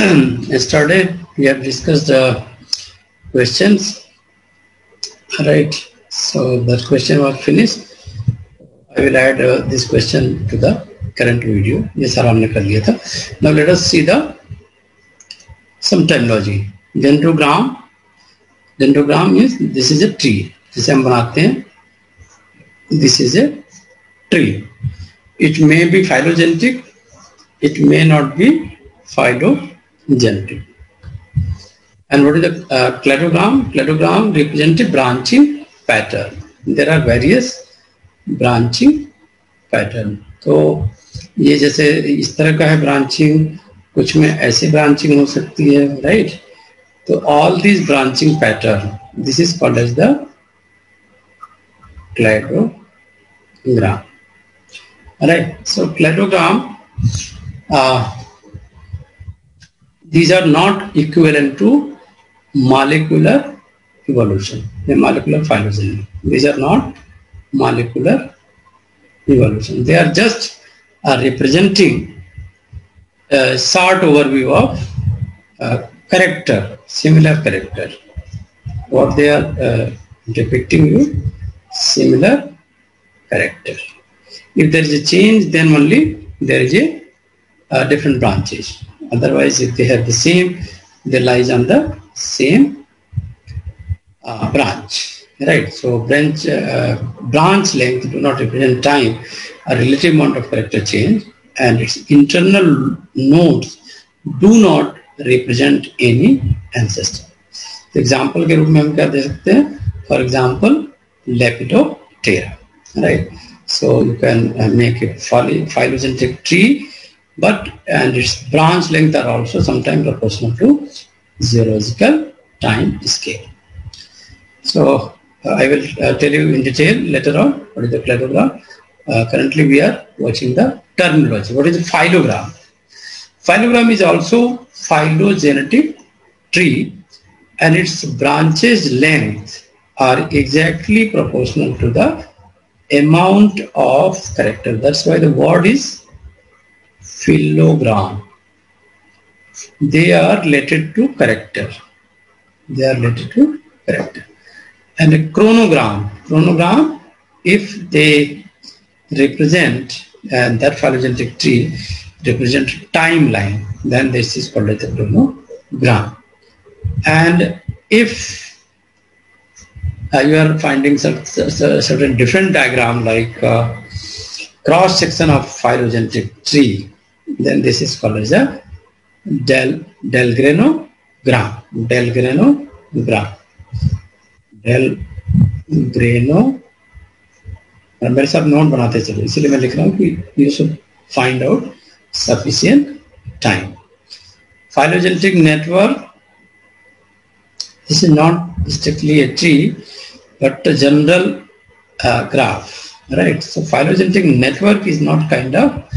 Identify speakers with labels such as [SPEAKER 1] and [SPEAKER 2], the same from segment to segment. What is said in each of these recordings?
[SPEAKER 1] started. We have discussed the questions. All right. So that question was finished. I will add uh, this question to the current video. ये Now let us see the some terminology. Dendrogram. Dendrogram is this is a tree. This is a tree. It may be phylogenetic. It may not be phylogenetic. generative. And what is the uh, cladogram? Cladogram represents a branching pattern. There are various branching pattern तो ये जैसे इस तरह का है branching कुछ में ऐसे ब्रांचिंग हो सकती है राइट तो all this branching pattern this is called as the cladogram right so cladogram these are not equivalent to molecular evolution, the molecular phylogeny. These are not molecular evolution. They are just uh, representing a short overview of a uh, character, similar character. What they are uh, depicting you, similar character. If there is a change, then only there is a uh, different branches. Otherwise, if they have the same, they lies on the same uh, branch, right? So branch uh, branch length do not represent time, a relative amount of character change, and its internal nodes do not represent any ancestor. the example के रूप में हम क्या दे सकते हैं for example Lepidoptera right so you can make a but and its branch length are also sometimes proportional to zoological time scale. So uh, I will uh, tell you in detail later on what is the cladogram. Uh, currently we are watching the terminology. What is the phylogram? Phylogram is also phylogenetic tree and its branches length are exactly proportional to the amount of character. That's why the word is Phylogram, They are related to character. They are related to character. And a chronogram. Chronogram, if they represent and that phylogenetic tree represent timeline, then this is called as a chronogram. And if uh, you are finding some, certain different diagram like uh, cross section of phylogenetic tree then this is called as a del delgrenogram. Delgrenogram. Delgreno. और मेरे साथ note बनाते चलो इसलिए मैं लिख रहा हूँ कि you should find out sufficient time phylogenetic network this is not strictly a tree but a general uh, graph right so phylogenetic network is not kind of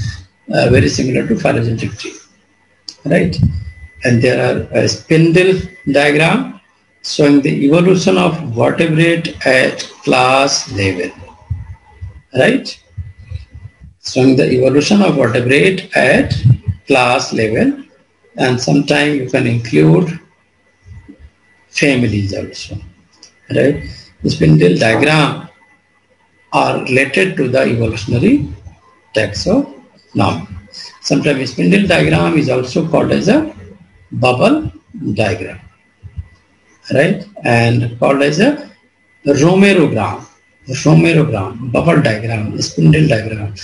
[SPEAKER 1] uh, very similar to phylogenetic tree, right? And there are a spindle diagram showing the evolution of vertebrate at class level, right? Showing the evolution of vertebrate at class level and sometimes you can include families also, right? The spindle diagram are related to the evolutionary taxon. Now, sometimes spindle diagram is also called as a bubble diagram, right? And called as a Romerogram, Romerogram, bubble diagram, spindle diagram.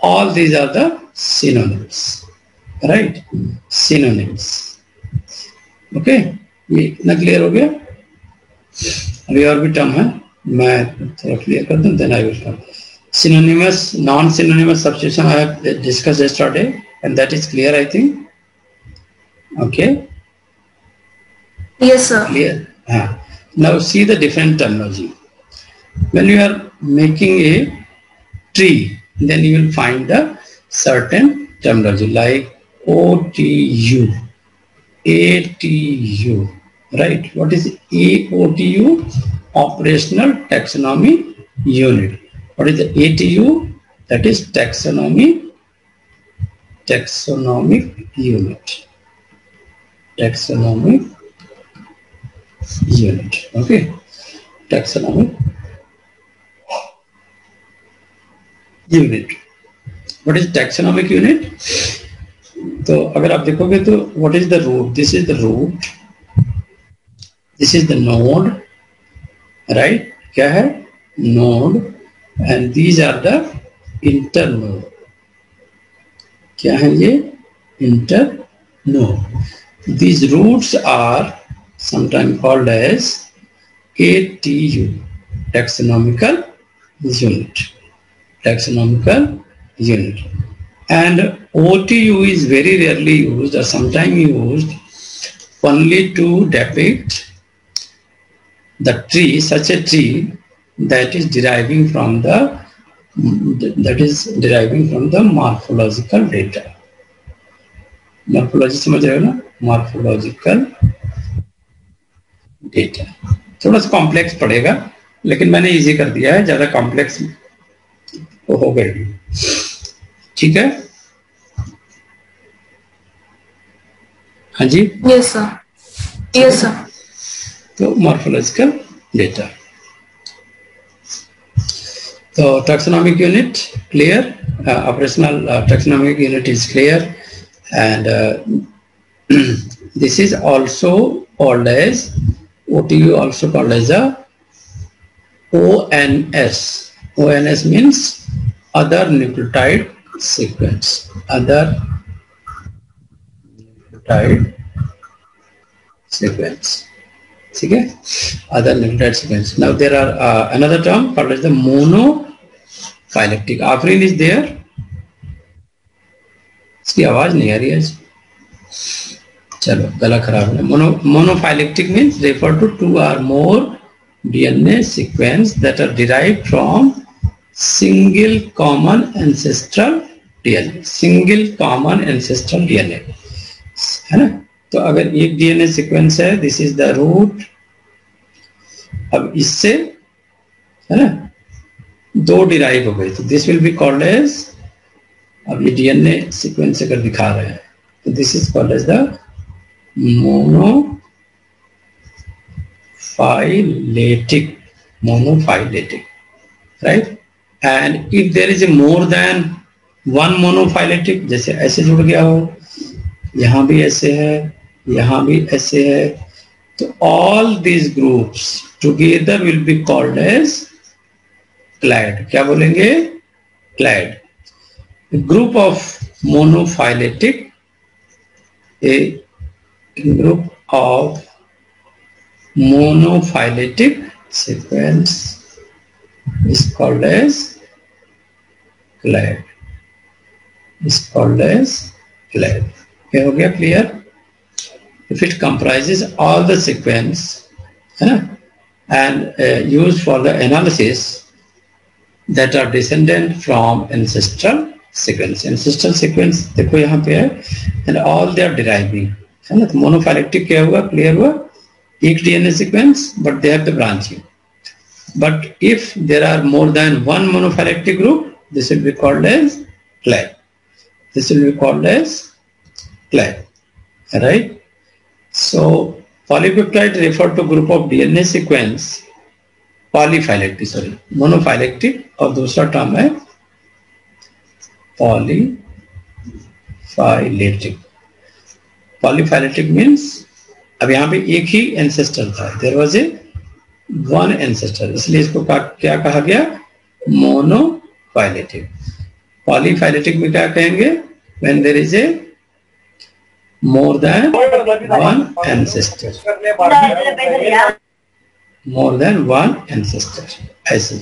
[SPEAKER 1] All these are the synonyms, right? Synonyms. Okay, ये इतना clear हो गया अभी और भी term है मैं थोड़ा clear कर दूँ, then I will come. synonymous, non-synonymous substitution I have discussed yesterday and that is clear I think. Okay. Yes sir. Clear. Ah. Now see the different terminology. When you are making a tree then you will find a certain terminology like OTU, ATU, right? What is OTU? Operational Taxonomy Unit What is the ATU? That is taxonomy, taxonomic unit. Taxonomic unit. Okay. Taxonomic unit. What is taxonomic unit? तो अगर आप देखोगे तो what is the root? This is the root. This is the node, right? क्या है Node. and these are the internal. node inter these roots are sometimes called as ATU taxonomical unit taxonomical unit and OTU is very rarely used or sometimes used only to depict the tree such a tree that is deriving from the that is deriving from the morphological data morphology samajh rahe ho na morphological data थोड़ा सा complex पड़ेगा लेकिन मैंने easy कर दिया है ज्यादा complex हो गए theek hai हाँ जी यस सर यस सर तो morphological data So taxonomic unit clear, uh, operational uh, taxonomic unit is clear and uh, this is also called as OTU also called as a ONS. ONS means other nucleotide sequence, other nucleotide sequence. Okay, other nucleotide sequence. Now there are uh, another term called as the mono phyletic Afreen is there इसकी आवाज नहीं आ रही आज चलो गला खराब है monophyletic means refer to two or more DNA sequence that are derive from single common ancestral DNA single common ancestral DNA है ना तो अगर एक डीएनए सीक्वेंस है दिस इज द रूट अब इससे है ना दो डिराइव हो गई तो this will be called as अब ये डीएनए सीक्वेंस अगर दिखा रहे हैं तो this is called as the mono monophyletic right and if there is a more than one monophyletic जैसे ऐसे जुड़ गया हो यहां भी ऐसे है यहां भी ऐसे है तो all these groups together will be called as clade क्या बोलेंगे clade group of monophyletic a group of monophyletic sequence is called as clade is called as clade क्या हो गया clear if it comprises all the sequence है ना and use for the analysis that are descended from ancestral sequence. Ancestral sequence देखो यहाँ पे है and all they are deriving है ना तो monophyletic क्या हुआ clear हुआ एक DNA sequence but they have the branching. But if there are more than one monophyletic group, this will be called as clade. This will be called as clade. Right? So polypeptide refer to group of DNA sequence polyphyletic sorry monophyletic और दूसरा term है polyphyletic polyphyletic means अब यहां पे एक ही ancestor था there was a one ancestor इसलिए इसको क्या कहा गया मोनोफाइलेटिक पॉलीफाइलेटिक में क्या कहेंगे when there is a more than one ancestor more than one ancestor ऐसे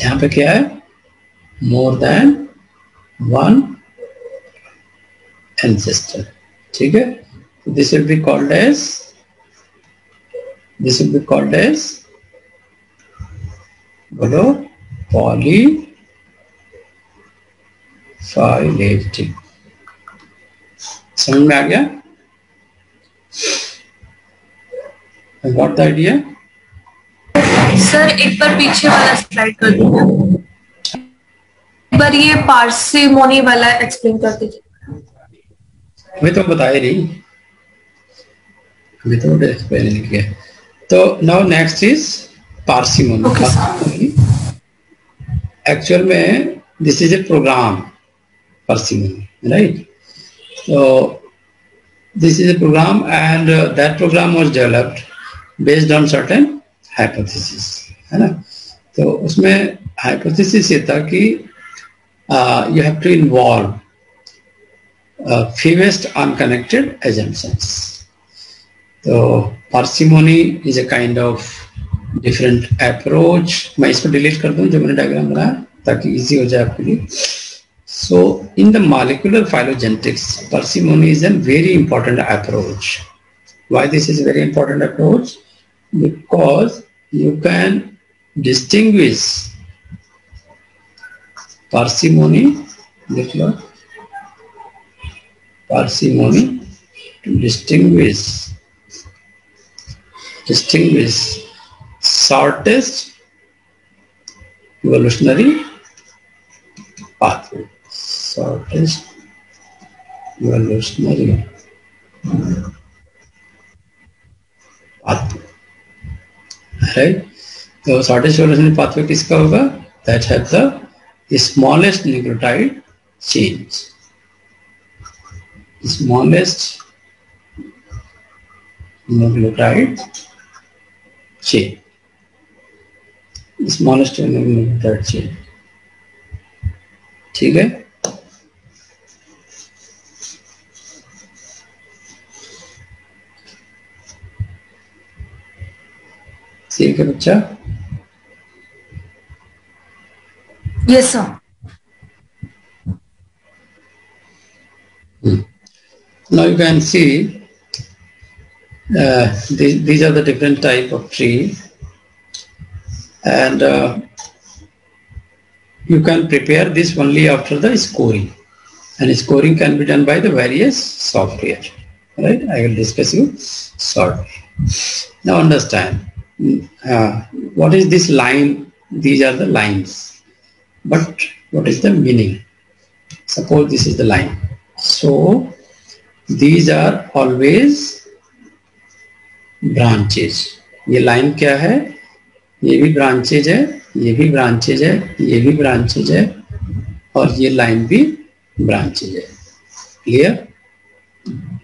[SPEAKER 1] यहां पे क्या है मोर देन वन एंसेस्टर ठीक है this will be called as this will be called as बोलो पॉलीफाइलेटिक समझ में आ गया got द आइडिया
[SPEAKER 2] सर एक बार पीछे वाला स्लाइड कर दीजिए एक बार ये पार्सिमोनी वाला एक्सप्लेन कर दीजिए
[SPEAKER 1] मैं तो बताया नहीं मैं तो एक्सप्लेन नहीं किया तो now next is parsimony actual में this is a program parsimony right तो this is a program and that program was developed based on certain hypothesis है ना तो उसमें हाइपोथेसिस ये था कि you have to involve fewest unconnected assumptions तो parsimony is a kind of different approach मैं इसको डिलीट कर दूं जो मैंने डायग्राम बनाया ताकि इजी हो जाए आपके लिए so in the molecular phylogenetics parsimony is an very important approach why this is very important approach because you can distinguish parsimony, देख लो parsimony to distinguish distinguish shortest evolutionary pathway shortest evolutionary है तो shortest fluorescent pathway किसका होगा that have the smallest nucleotide change smallest nucleotide change smallest nucleotide change ठीक है See the picture? Yes, sir. Now you can see uh, these, these are the different type of trees and uh, you can prepare this only after the scoring and scoring can be done by the various software right i will discuss you shortly now understand uh, what is this line? These are the lines. But what is the meaning? Suppose this is the line. So these are always branches. ye line kya hai ये भी branches है ये भी branches है ये भी branches है और ये लाइन भी ब्रांचेज है clear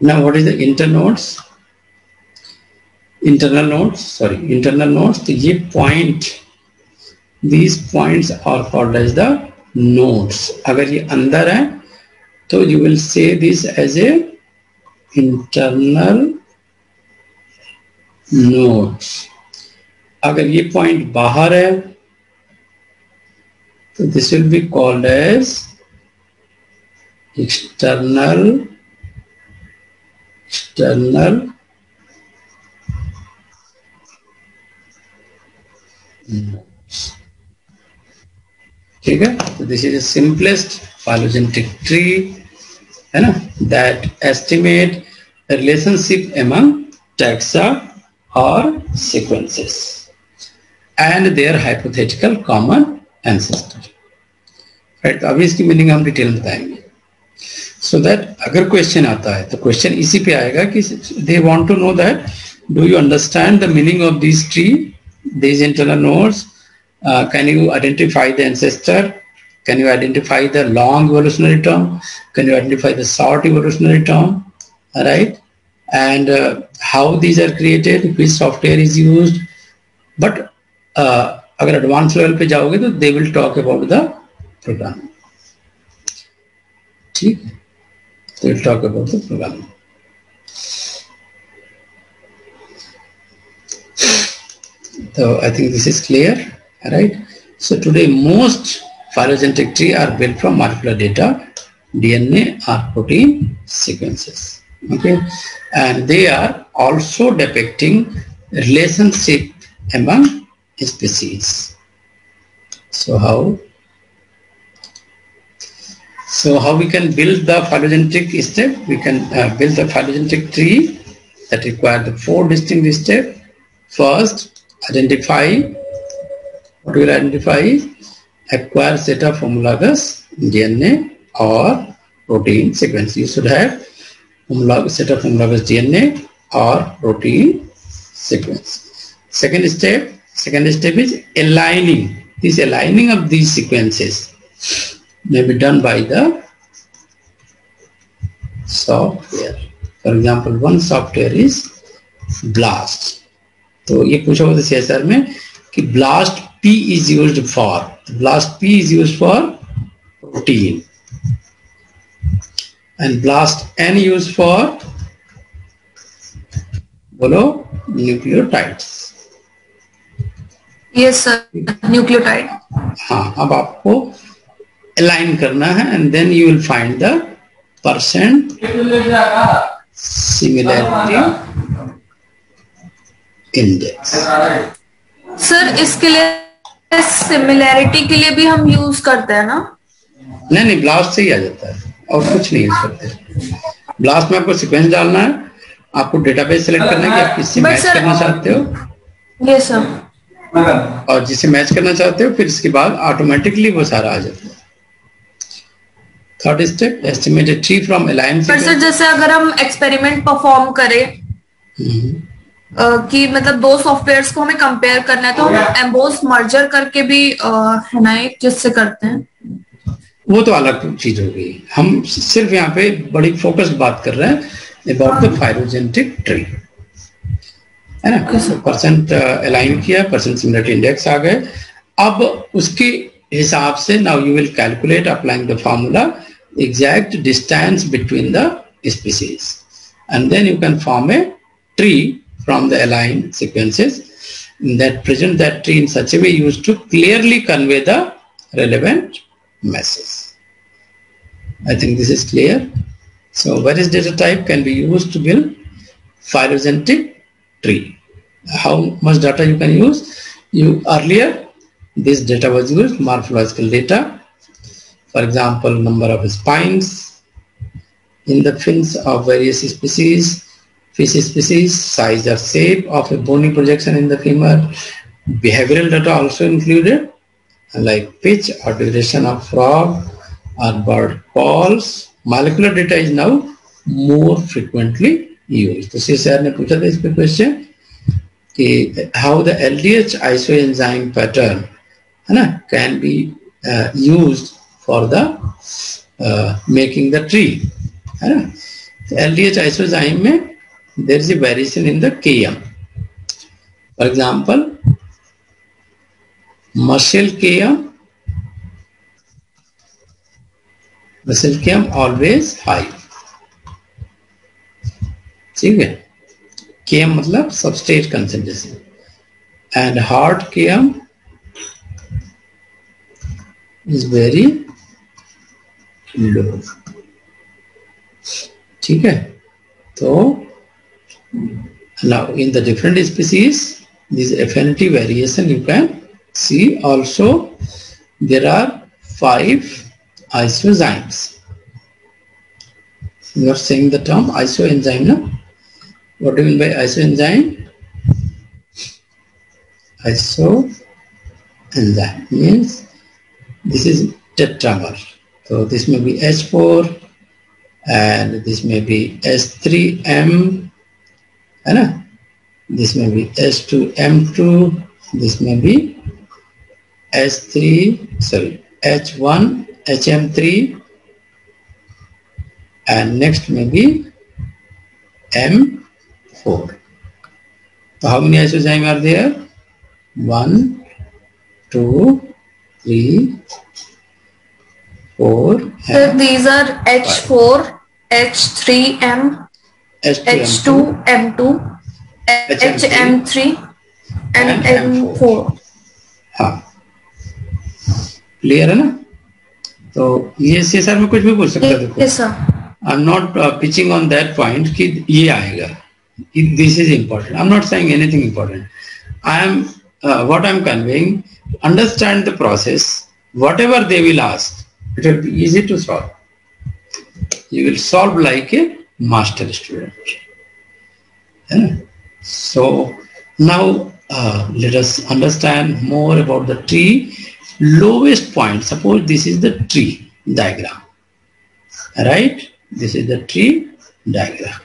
[SPEAKER 1] now what is the internodes internal nodes sorry internal nodes तो ये point these point are called as the nodes अगर ये अंदर है तो you will say this as a internal nodes अगर ये पॉइंट बाहर है तो this will be called as external external ठीक है तो this is simplest phylogenetic tree है ना that estimate relationship among taxa और sequences and their hypothetical common ancestor right अभी इसकी मीनिंग हम डिटेल बताएंगे सो दैट अगर क्वेश्चन आता है तो क्वेश्चन इसी पे आएगा कि they want to know that do you understand the meaning of this tree these internal nodes, uh, can you identify the ancestor? Can you identify the long evolutionary term? Can you identify the short evolutionary term? All right. And uh, how these are created, which software is used. But uh, अगर advance level पे जाओगे तो they will talk about the program ठीक they will talk about So I think this is clear, right? So today most phylogenetic tree are built from molecular data, DNA or protein sequences. Okay, and they are also depicting relationship among species. So how? So how we can build the phylogenetic step? We can uh, build the phylogenetic tree that require the four distinct steps. First, identify what we will identify acquire set of homologous DNA or protein sequence. You should have homologous set of homologous DNA or protein sequence. Second step, second step is aligning. This aligning of these sequences may be done by the software. For example, one software is BLAST. तो ये पूछा हुआ था CSR में कि BLAST P is use for BLAST P is use for protein and BLAST N use for बोलो nucleotide
[SPEAKER 2] yes sir nucleotide
[SPEAKER 1] हाँ अब आपको अलाइन करना है and then you will find the percent similarity sir
[SPEAKER 2] इसके लिए सिमिलैरिटी के लिए भी हम यूज करते हैं ना
[SPEAKER 1] नहीं नहीं ब्लास्ट से ही आ जाता है और कुछ नहीं यूज करते ब्लास्ट में आपको सीक्वेंस डालना है आपको डेटाबेस सिलेक्ट करना है कि आप हाँ। किससे मैच करना चाहते हो ये सर और जिसे मैच करना चाहते हो फिर इसके बाद ऑटोमेटिकली वो सारा आ जाता है third step estimated tree from alliance पर सर
[SPEAKER 2] जैसे अगर हम एक्सपेरिमेंट परफॉर्म करें हम्म। कि मतलब दो सॉफ्टवेयर को हमें कंपेयर करना है तो एम्बोस मर्जर करके भी है ना एक जिससे करते हैं
[SPEAKER 1] वो तो अलग चीज हो गई हम सिर्फ यहाँ पे बड़ी फोकस बात कर रहे हैं अबाउट द फाइरोजेनेटिक ट्री है ना परसेंट अलाइन किया परसेंट सिमिलरिटी इंडेक्स आ गए अब उसके हिसाब से now you will calculate applying the formula exact distance between the species and then you can form a tree from the aligned sequences that present that tree in such a way used to clearly convey the relevant message. I think this is clear. So various data type can be used to build phylogenetic tree. How much data you can use? You earlier this data was used morphological data. For example, number of spines in the fins of various species, fish species, size or shape of a bony projection in the femur, behavioral data also included like pitch or duration of frog or bird calls. Molecular data is now more frequently used. तो सी sir ने how the LDH पे question कि how the LDH isoenzyme pattern है ना can be used for the there is a variation in the km. For example, muscle km, muscle km always high. ठीक है km मतलब substrate concentration and heart km is very low. ठीक है तो Now in the different species, this affinity variation you can see also there are five isozymes. You are saying the term isoenzyme now. What do you mean by isoenzyme? Isoenzyme means this is tetramer. So this may be S 4 and this may be S3M है ना this में भी S two M two this में भी H three sorry H one H M three and next में भी M four तो how many एसोज M are there one two three four these are H
[SPEAKER 2] four H three M
[SPEAKER 1] H2,
[SPEAKER 2] M2, HM3, and M4. हाँ
[SPEAKER 1] clear है ना तो ये सी sir में कुछ भी पूछ सकता देखो
[SPEAKER 2] I
[SPEAKER 1] am not pitching on that point कि ये आएगा this is important I am not saying anything important I am what I'm conveying, understand the process, whatever they will ask, it will be easy to solve. You will solve like a master student Yeah. So now uh, let us understand more about the tree. lowest point suppose this is the tree diagram right this is the tree diagram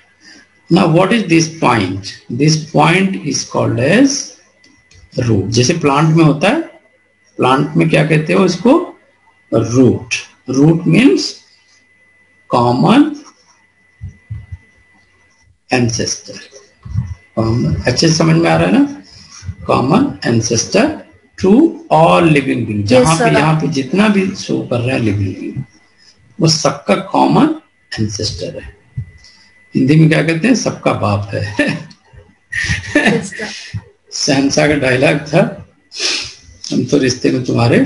[SPEAKER 1] now what is this point this point is called as root जैसे plant में होता है plant में क्या कहते हो इसको root root means common ancestor common अच्छे समझ में आ रहा है ना common ancestor to all living being जहाँ पे यहाँ पे जितना भी शो कर रहा है living being वो सबका common ancestor है हिंदी में क्या कहते हैं सबका बाप है शहनशाह का डायलॉग था हम तो रिश्ते में तुम्हारे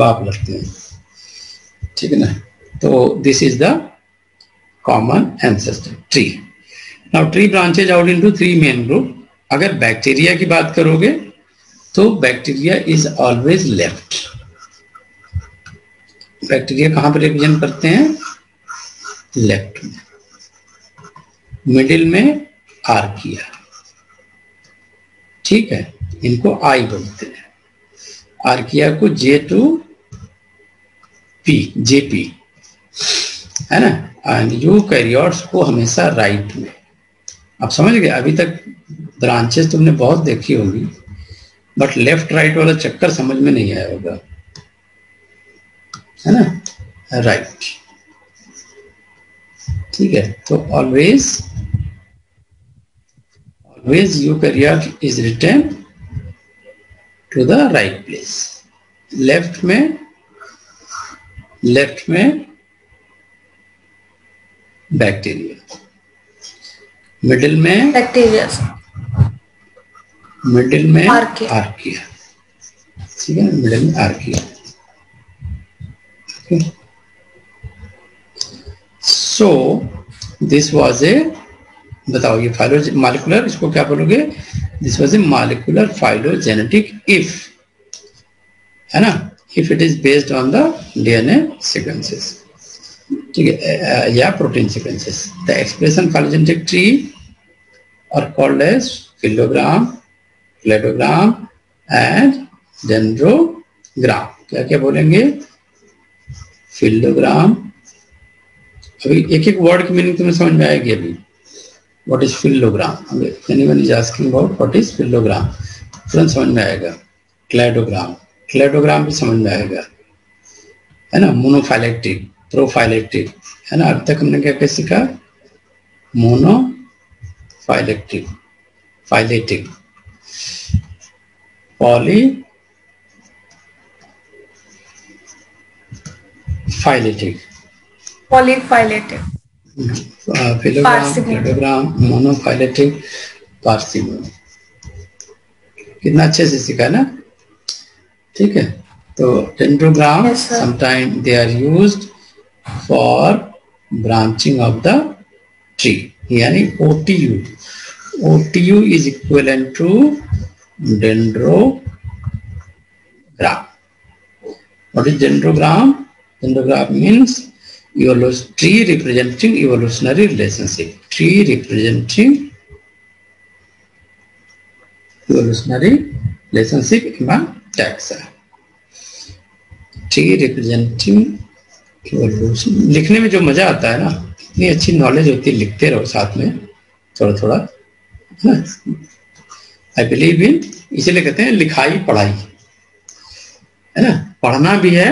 [SPEAKER 1] बाप लगते हैं ठीक है ना तो this is the common ancestor tree now tree branches out into three main group अगर बैक्टीरिया की बात करोगे तो bacteria is always left bacteria कहां पर रिप्रेजेंट करते हैं लेफ्ट में मिडिल में आर किया ठीक है इनको आई बोलते हैं आर्किया को जे टू पी जेपी है ना एंड यू कैरियॉर्स को हमेशा राइट में आप समझ गए अभी तक ब्रांचेस तुमने बहुत देखी होगी बट लेफ्ट राइट वाला चक्कर समझ में नहीं आया होगा है ना राइट ठीक है तो always always you career is return to the right place left में लेफ्ट में बैक्टीरिया मिडिल में बैक्टीरिया मिडिल में आर्किया ठीक है मिडिल में archaea so this this a बताओ ये फाइलो मालिकुलर इसको क्या बोलोगे this was a molecular phylogenetic if है ना if it is based on the DNA sequences ठीक है या protein sequences the expression phylogenetic tree और called as filogram, cladogram and dendrogram क्या क्या बोलेंगे फिल्डोग्राम अभी एक एक वर्ड की मीनिंग तुम्हें समझ में आएगी अभी what is phylogram anyone is asking about what is phylogram तुरंत समझ में आएगा क्लेटोग्राम क्लेटोग्राम भी समझ में आएगा है ना मोनोफाइलेक्ट्रिक प्रोफाइलेक्टिव है ना अब तक हमने क्या क्या सीखा मोनो फाइलेक्टिव फाइलेटिव पॉली फाइलेटिव
[SPEAKER 2] पॉलीफाइलेटिव
[SPEAKER 1] फिलोग्राम कितना अच्छे से सीखा ना ठीक है तो dendrogram sometime they are used for branching of the tree. Yani OTU. OTU is equivalent to dendrogram. What is dendrogram? Dendrogram means tree representing evolutionary relationship. Tree representing evolutionary relationship among taxa. Tree representing लिखने में जो मजा आता है ना इतनी अच्छी knowledge होती है लिखते रहो साथ में थोड़ा थोड़ा है आई बिलीव इन इसीलिए कहते हैं लिखाई पढ़ाई है ना पढ़ना भी है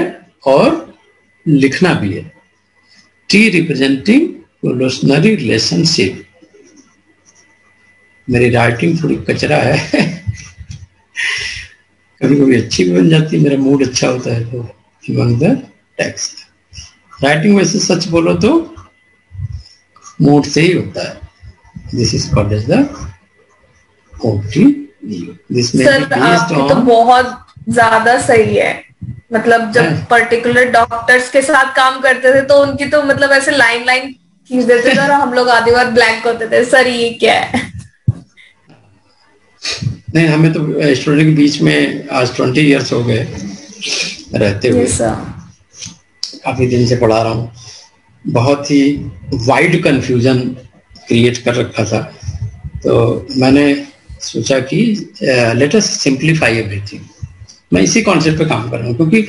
[SPEAKER 1] और लिखना भी है टी रिप्रेजेंटिंग रिवोल्यूशनरी रिलेशनशिप मेरी राइटिंग थोड़ी कचरा है कभी कभी अच्छी भी बन जाती है मेरा मूड अच्छा होता है तो द टेक्स्ट राइटिंग में से सच बोलो तो मूड से ही होता है this is called as the this में तो बहुत
[SPEAKER 2] ज्यादा सही है मतलब जब पर्टिकुलर हाँ। डॉक्टर्स के साथ काम करते थे तो उनकी तो मतलब ऐसे लाइन लाइन खींच देते थे और हम लोग आधे बार ब्लैंक होते थे सर ये क्या है
[SPEAKER 1] नहीं हमें तो स्टूडेंट के बीच में आज ट्वेंटी इयर्स हो गए रहते हुए काफ़ी दिन से पढ़ा रहा हूँ बहुत ही वाइड कन्फ्यूजन क्रिएट कर रखा था तो मैंने सोचा कि लेट अस सिंप्लीफाई एवरीथिंग मैं इसी कॉन्सेप्ट पे काम कर रहा हूँ क्योंकि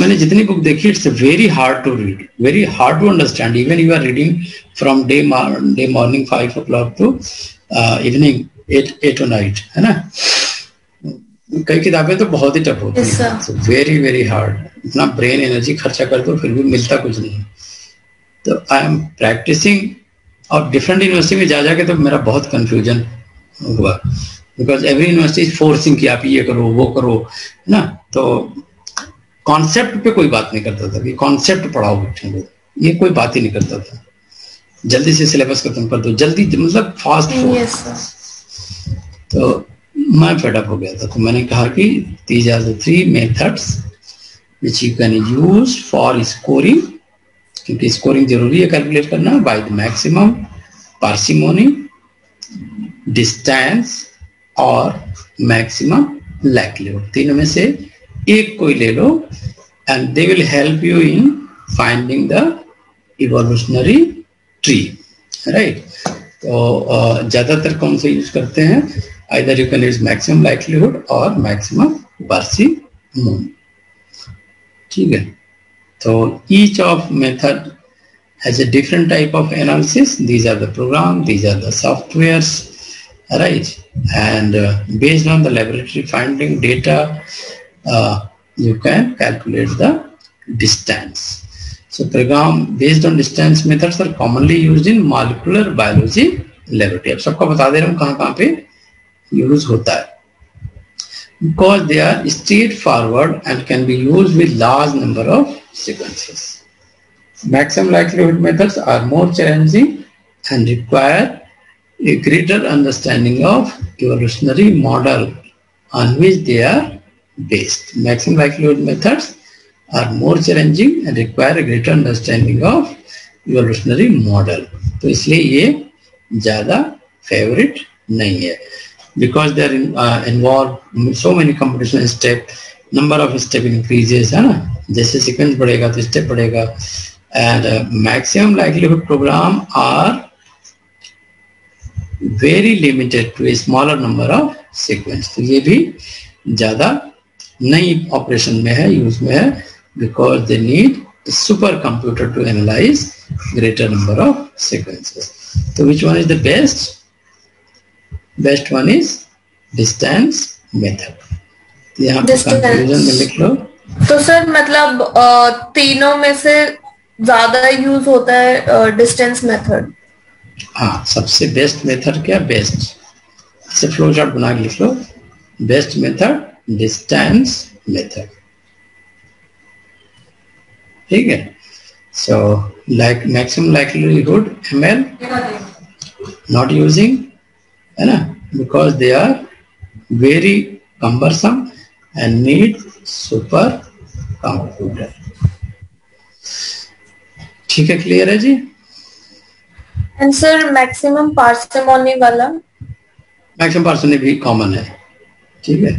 [SPEAKER 1] मैंने जितनी बुक देखी it's very hard to read very hard to understand even you are reading from day day morning five o'clock to evening eight eight o night है ना कई किताबें तो बहुत ही टफ होती हैं तो वेरी वेरी हार्ड इतना ब्रेन एनर्जी खर्चा कर दो फिर भी मिलता कुछ नहीं तो आई एम प्रैक्टिसिंग और डिफरेंट यूनिवर्सिटी में जा जाके तो मेरा बहुत कंफ्यूजन हुआ बिकॉज एवरी यूनिवर्सिटी फोर्सिंग कि आप ये करो वो करो है ना तो कॉन्सेप्ट पे कोई बात नहीं करता था कि कॉन्सेप्ट पढ़ाओ बच्चों को ये कोई बात ही नहीं करता था जल्दी से सिलेबस खत्म कर दो जल्दी मतलब फास्ट yes, तो मैं फेडअप हो गया था तो मैंने कहा कि these are three methods which you can use for scoring क्योंकि स्कोरिंग जरूरी है कैलकुलेट करना by the maximum parsimony distance और मैक्सिमम लैकलीवुड तीनों में से एक कोई ले लो and they will help you in finding the evolutionary tree right तो ज्यादातर कौन से यूज करते हैं Either you can use maximum likelihood or maximum bursi moon. ठीक है तो each of method has a different type of analysis. These are the program, these are the softwares, right? And uh, based on the laboratory finding data, uh, you can calculate the distance. So program based on distance methods are commonly used in molecular biology laboratory. अब सबको बता दे रहा हूँ kahan कहाँ पे use होता है because they are straight forward and can be use with large number of sequences maximum likelihood methods are more challenging and require a greater understanding of evolutionary model on which they are based maximum likelihood methods are more challenging and require greater understanding of evolutionary model तो इसलिए ये ज्यादा favourite नहीं है because they are in, uh, involved in so many computational step number of step increases hai na jaise sequence badhega to step badhega and uh, maximum likelihood program are very limited to a smaller number of sequence तो ye bhi ज़्यादा नई operation mein hai use mein hai because they need super computer to analyze greater number of sequences so which one is the best best one is distance method यहाँ पे conclusion में लिख लो
[SPEAKER 2] तो sir मतलब तीनों में से ज्यादा यूज होता है डिस्टेंस मेथड
[SPEAKER 1] हाँ सबसे बेस्ट मेथड क्या बेस्ट इसे फ्लो चार्ट बना के लिख लो बेस्ट मेथड डिस्टेंस मेथड ठीक है so like maximum likelihood M L not using है ना because they are very cumbersome and need super computer ठीक है क्लियर है जी
[SPEAKER 2] एंड सर मैक्सिमम पार्सिमोनी वाला
[SPEAKER 1] मैक्सिमम पार्सिमोनी भी कॉमन है ठीक है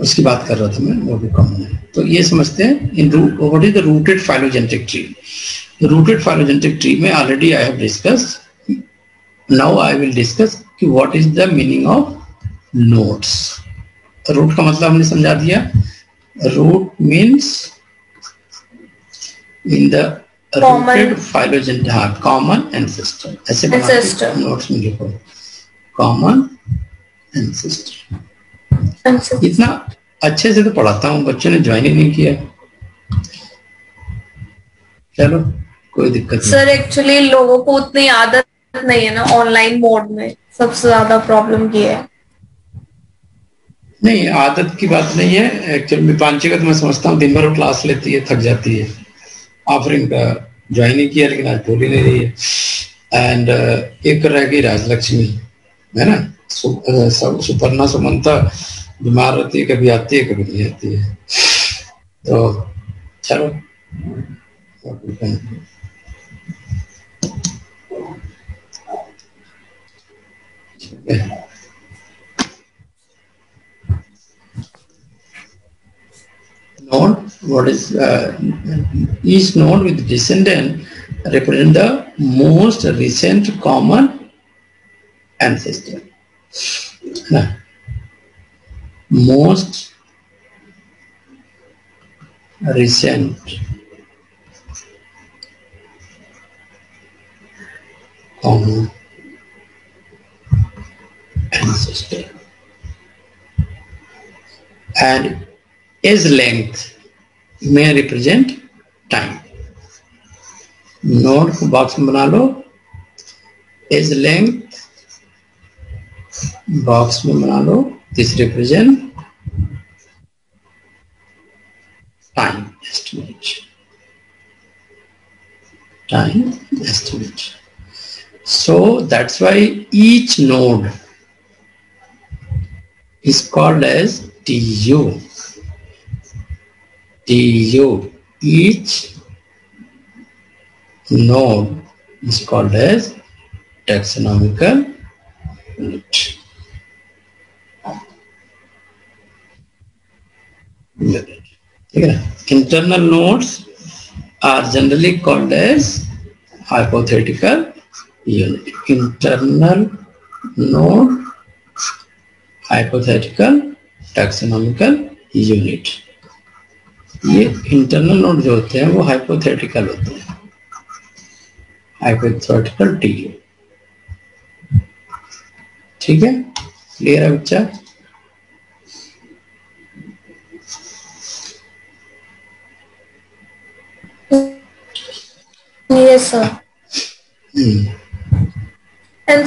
[SPEAKER 1] उसकी बात कर रहा था मैं वो भी कॉमन है तो ये समझते हैं इन what is the rooted phylogenetic tree rooted phylogenetic tree में already I have discuss now I will discuss कि what is the meaning of notes root का मतलब हमने समझा दिया root means in the rooted फाइलोजन common ancestor ऐसे notes में लिखो कॉमन एंसेस्टर इतना अच्छे से तो पढ़ाता हूँ बच्चों ने ज्वाइन ही नहीं किया चलो कोई दिक्कत सर
[SPEAKER 2] एक्चुअली लोगों को उतनी आदत नहीं है ना ऑनलाइन मोड में सबसे ज्यादा प्रॉब्लम ये है
[SPEAKER 1] नहीं आदत की बात नहीं है एक्चुअली में पांची का तो मैं समझता हूँ दिन भर क्लास लेती है थक जाती है ऑफरिंग का ज्वाइन ही किया लेकिन आज बोल ही नहीं रही है एंड uh, एक रह गई राजलक्ष्मी है ना सु, uh, सुपर्णा सुमंता बीमार रहती है कभी आती है कभी नहीं आती है तो चलो node, what is uh, each node with descendant represent the most recent common ancestor. most recent common transistor and edge length may represent time node को बॉक्स में बना लो एज लेंथ बॉक्स में बना लो this represent time estimate time estimate. So that's why each node is called as TU. TU. Each node is called as taxonomical unit. Yeah. Internal nodes are generally called as hypothetical unit. Internal node hypothetical taxonomical unit ये internal note जो होते हैं वो hypothetical होते हैं hypothetical T ठीक है clear है बच्चा
[SPEAKER 2] सर yes,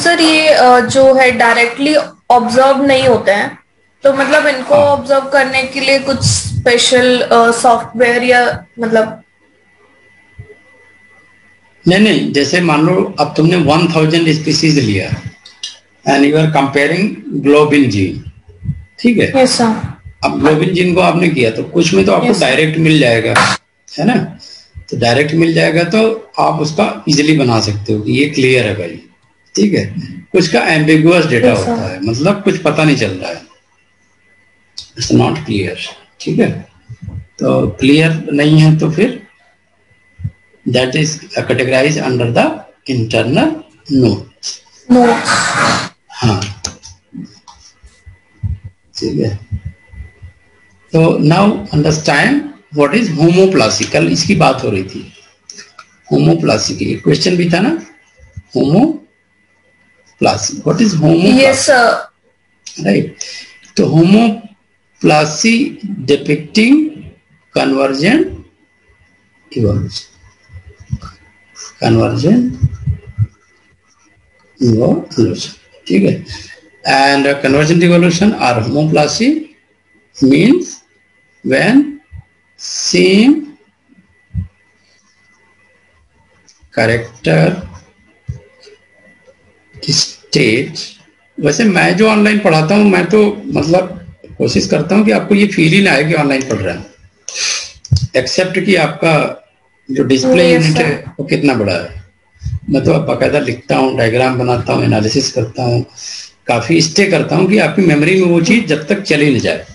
[SPEAKER 2] सर hmm. ये uh, जो है डायरेक्टली ऑब्जर्व नहीं होते हैं तो मतलब इनको ऑब्जर्व हाँ। करने के लिए कुछ स्पेशल सॉफ्टवेयर uh, या मतलब
[SPEAKER 1] नहीं नहीं जैसे मान लो अब तुमने वन थाउजेंड स्पीसीज लिया and you are comparing globin gene ठीक है yes, अब ग्लोबिन जीन को आपने किया तो कुछ में तो आपको yes, डायरेक्ट मिल जाएगा है ना तो डायरेक्ट मिल जाएगा तो आप उसका इजिली बना सकते हो ये क्लियर है भाई ठीक है कुछ का एम्बिगुअस डेटा होता है मतलब कुछ पता नहीं चल रहा है इट्स नॉट क्लियर ठीक है तो क्लियर नहीं है तो फिर that is categorise under the internal note हाँ ठीक है तो now understand what is homoplasy कल इसकी बात हो रही थी होमोप्लासी की क्वेश्चन भी था ना homoplasy what is homoplasy right तो homoplasy depicting convergent evolution convergent evolution ठीक है and convergent evolution or homoplasy means when same character stage वैसे मैं जो ऑनलाइन पढ़ाता हूँ मैं तो मतलब कोशिश करता हूँ कि आपको ये फील ही ना आए कि ऑनलाइन पढ़ रहा है एक्सेप्ट कि आपका जो डिस्प्ले यूनिट है वो कितना बड़ा है मैं तो बाकायदा लिखता हूँ डायग्राम बनाता हूँ एनालिसिस करता हूँ काफी स्टे करता हूँ कि आपकी मेमोरी में वो चीज जब तक चली नहीं जाए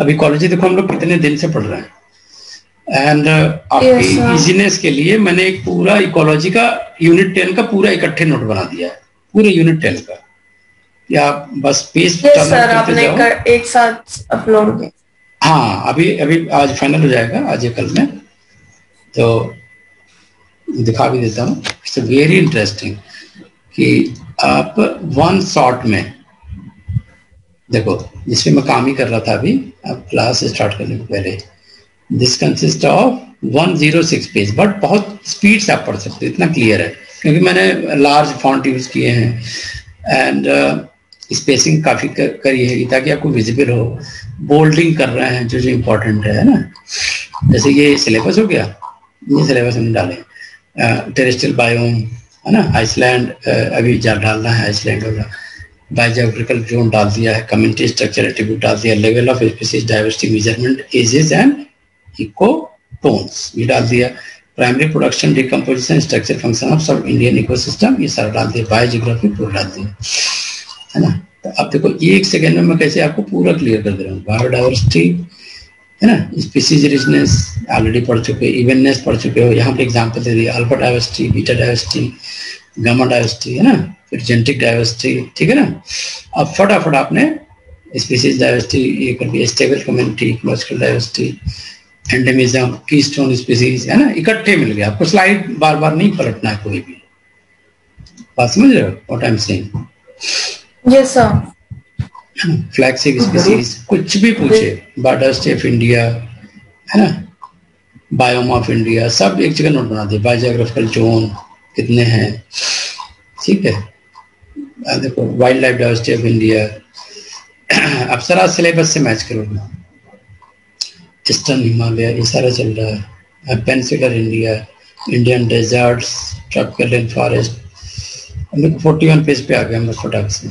[SPEAKER 1] अभी कॉलेज देखो हम लोग कितने दिन से पढ़ रहे हैं एंड आपकी बिजनेस के लिए मैंने एक पूरा इकोलॉजी का यूनिट टेन का पूरा इकट्ठे नोट बना दिया है पूरे यूनिट टेन का या बस पेज सर आपने कर,
[SPEAKER 2] एक साथ अपलोड
[SPEAKER 1] हाँ अभी अभी आज फाइनल हो जाएगा आज या कल में तो दिखा भी देता हूँ इट्स वेरी इंटरेस्टिंग कि आप वन शॉट में देखो जिसमें मैं काम ही कर रहा था अभी अब क्लास स्टार्ट करने के पहले this consist of one zero six page but बहुत स्पीड से आप पढ़ सकते हो इतना क्लियर है क्योंकि मैंने लार्ज फॉन्ट यूज़ किए हैं एंड स्पेसिंग काफ़ी करी है ताकि आपको विजिबल हो बोल्डिंग कर रहे हैं जो जो इम्पोर्टेंट है ना जैसे ये सिलेबस हो गया ये सिलेबस हमने डाले टेरेस्ट्रियल uh, बायोम है ना आइसलैंड uh, अभी जा डालना है आइसलैंड वगैरह बायोजियोग्राफिकल जोन डाल दिया है कम्युनिटी स्ट्रक्चर एट्रीब्यूट डाल दिया level of species diversity measurement edges and ecotones ये डाल दिया primary production decomposition structure function of सब इंडियन इकोसिस्टम ये सारा डाल दिया बायोजियोग्राफी पूरा डालते हैं है ना तो आप देखो ये एक सेकेंड में मैं कैसे आपको पूरा क्लियर कर दे रहा हूँ बायोडाइवर्सिटी है ना स्पीसीज रिचनेस ऑलरेडी पढ़ चुके हो इवेननेस पढ़ चुके हो यहाँ पे एग्जाम्पल दे दिए alpha diversity beta diversity gamma diversity है ना फिर जेनेटिक डाइवर्सिटी ठीक है ना अब फटाफट आपने स्पीसीज डाइवर्सिटी ये कर दिया stable community ecological diversity endemism keystone stone species है ना इकट्ठे मिल गए आपको स्लाइड बार बार नहीं पलटना है कोई भी बात समझ रहे हो what I am saying yes sir flagship species कुछ भी पूछे बॉर्डर स्टेफ इंडिया है ना बायोम ऑफ इंडिया सब एक जगह नोट बना दे बायोजियोग्राफिकल जोन कितने हैं ठीक है देखो wild life diversity of India अब सर आज सिलेबस से मैच करोगे ईस्टर्न हिमालय ये सारा चल रहा है peninsular India Indian deserts tropical forest हम लोग फोर्टी वन पेज पे आ गए हम लोग फटाक से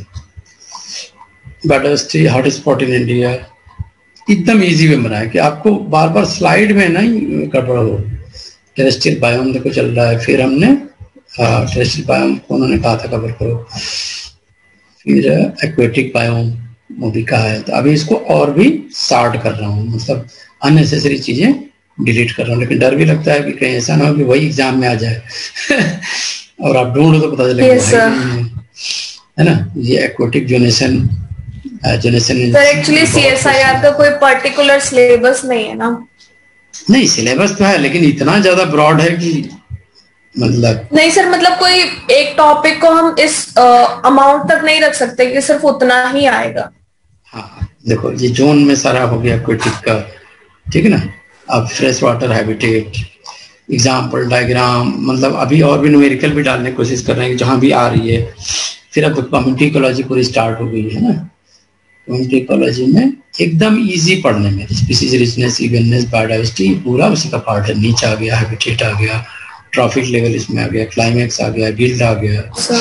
[SPEAKER 1] स्ट्री हॉट स्पॉट इन इंडिया एकदम ईजी वे बनाया कि आपको बार बार स्लाइड में ना ही गड़बड़ हो टेरेस्ट्रियल बायोम देखो चल रहा है फिर हमने टेरेस्ट्रियल बायोम को उन्होंने कहा था कवर करो फिर एक्वेटिक बायोम वो भी कहा है तो अभी इसको और भी शार्ट कर रहा हूँ मतलब तो अननेसेसरी चीज़ें डिलीट कर रहा हूँ लेकिन डर भी लगता है कि कहीं ऐसा ना हो कि वही एग्जाम में आ जाए और आप ढूंढो तो पता चलेगा yes, है ना ये aquatic zonation zonation sir actually
[SPEAKER 2] CSIR का कोई पर्टिकुलर सिलेबस नहीं है ना
[SPEAKER 1] नहीं सिलेबस तो है लेकिन इतना ज्यादा ब्रॉड है कि मतलब
[SPEAKER 2] नहीं सर मतलब कोई एक टॉपिक को हम इस अमाउंट uh, तक नहीं रख सकते कि सिर्फ उतना ही आएगा
[SPEAKER 1] हाँ देखो ये जोन में सारा हो गया क्विटिक का ठीक है ना अब fresh water habitat example diagram मतलब अभी और भी न्यूमेरिकल भी डालने की कोशिश कर रहे हैं जहाँ भी आ रही है फिर अब कम्युनिटी इकोलॉजी पूरी स्टार्ट हो गई है ना कम्युनिटी तो इकोलॉजी में एकदम इजी पढ़ने में स्पीसीज रिचनेस इवेननेस बायोडाइवर्सिटी पूरा उसी का पार्ट है नीचे आ गया हैबिटेट आ गया ट्रॉफिक लेवल इसमें आ गया क्लाइमैक्स आ गया बिल्ड आ गया अच्छा।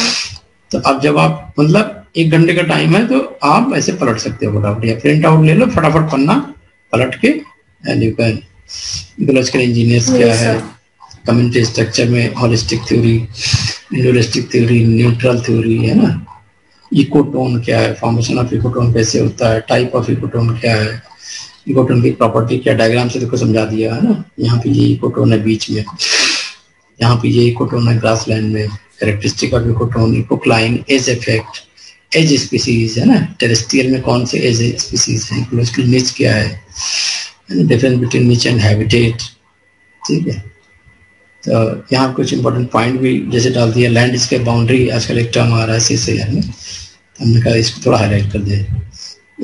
[SPEAKER 1] तो अब जब आप मतलब एक घंटे का टाइम है तो आप ऐसे पलट सकते हो फटाफट या प्रिंट आउट ले लो फटाफट पन्ना पलट के and you can ecological engineers क्या है कम्युनिटी स्ट्रक्चर में holistic theory individualistic theory neutral theory है ना इकोटोन क्या है फॉर्मेशन ऑफ इकोटोन कैसे होता है टाइप ऑफ इकोटोन क्या है इकोटोन की प्रॉपर्टी क्या डायग्राम से देखो समझा दिया है ना यहाँ पे ये इकोटोन है बीच में यहाँ पे ये इकोटोन है ग्रास लैंड में characteristic of ecotone ecocline edge effect edge species है ना टेरेस्ट्रियल में कौन से एज स्पीसीज है इकोलॉजिकल निच क्या है यानी difference between niche and habitat ठीक है तो यहाँ कुछ इंपॉर्टेंट पॉइंट भी जैसे डाल दिया लैंड इसके बाउंड्री आजकल एक टर्म आ रहा है सी से में हमने कहा इसको थोड़ा हाईलाइट कर दे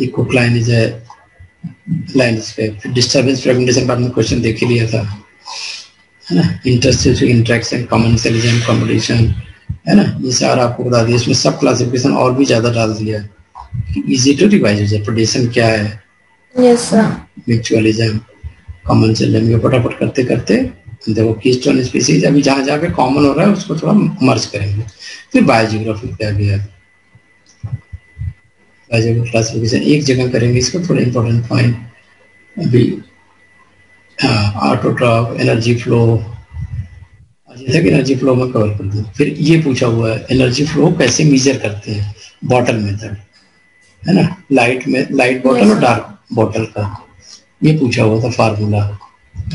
[SPEAKER 1] इको लाइन इज है लैंड स्केप डिस्टर्बेंस फ्रेगमेंटेशन बाद में क्वेश्चन देख ही लिया था है ना इंटरस्टिव इंट्रैक्शन कॉमर्शलिज्म कॉम्पिटिशन है ना ये सारा आपको बता दिया इसमें सब क्लासिफिकेशन और भी ज़्यादा डाल दिया है इजी टू रिवाइज हो जाए प्रोडेशन क्या है yes कॉमन से लेंगे फटाफट करते करते देखो कीस्टोन स्पीसीज अभी जहां जहाँ पे कॉमन हो रहा है उसको थोड़ा मर्ज करेंगे फिर बायोजियोग्राफी क्या भी है क्लासिफिकेशन एक जगह करेंगे इसको थोड़ा इंपॉर्टेंट पॉइंट अभी ऑटोट्रॉप एनर्जी फ्लो जैसा कि एनर्जी फ्लो में कवर कर दू फिर ये पूछा हुआ है एनर्जी फ्लो कैसे मेजर करते हैं बॉटल मेथड है ना लाइट में लाइट बॉटल और डार्क बॉटल का ये पूछा हुआ था formula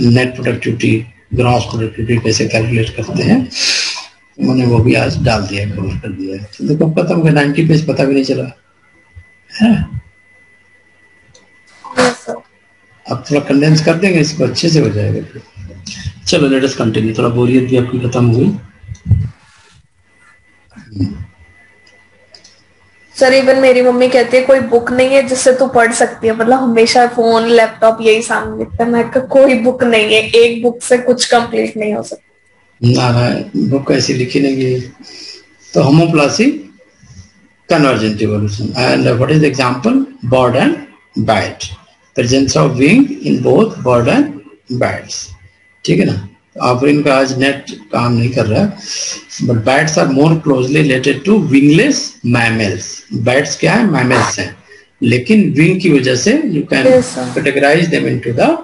[SPEAKER 1] net productivity gross productivity कैसे कैलकुलेट करते हैं उन्होंने वो भी आज डाल दिया है कवर कर दिया है तो देखो पता मुझे नाइनटी पेज पता भी नहीं चला है अब थोड़ा कंडेंस कर देंगे इसको अच्छे से हो जाएगा फिर चलो लेट अस कंटिन्यू थोड़ा बोरियत भी आपकी खत्म हुई
[SPEAKER 2] सर इवन मेरी मम्मी कहती है कोई बुक नहीं है जिससे तू पढ़ सकती है मतलब हमेशा फोन लैपटॉप यही सामने दिखता है मैं कोई बुक नहीं है एक बुक से कुछ कंप्लीट नहीं हो
[SPEAKER 1] सकता ना ना बुक ऐसी लिखी नहीं गई तो homoplasy convergent evolution and what is example bird and bat presence of wing in both bird and bats ठीक है ना ऑफरिन का आज नेट काम नहीं कर रहा है but bats are more closely related to wingless mammals bats क्या है मैमल्स हैं लेकिन विंग की वजह से you can categorize them into the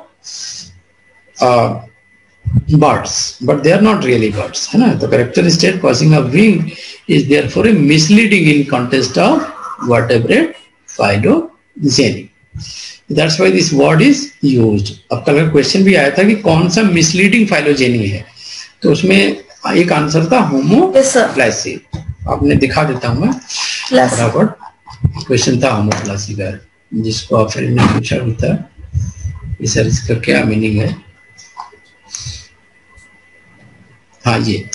[SPEAKER 1] birds but they are not really birds है ना तो character state causing of wing is there for a misleading in context of vertebrate phylogeny that's why this word is use अब कल का question भी आया था कि कौन सा मिसलीडिंग फाइलोजेनी है तो उसमें एक आंसर था होमोप्लासी आपने दिखा देता हूं मैं
[SPEAKER 2] फटाफट
[SPEAKER 1] क्वेश्चन था होमोप्लासी का जिसको आप फिर ने पूछा भी था कि सर इसका क्या मीनिंग है हाँ ये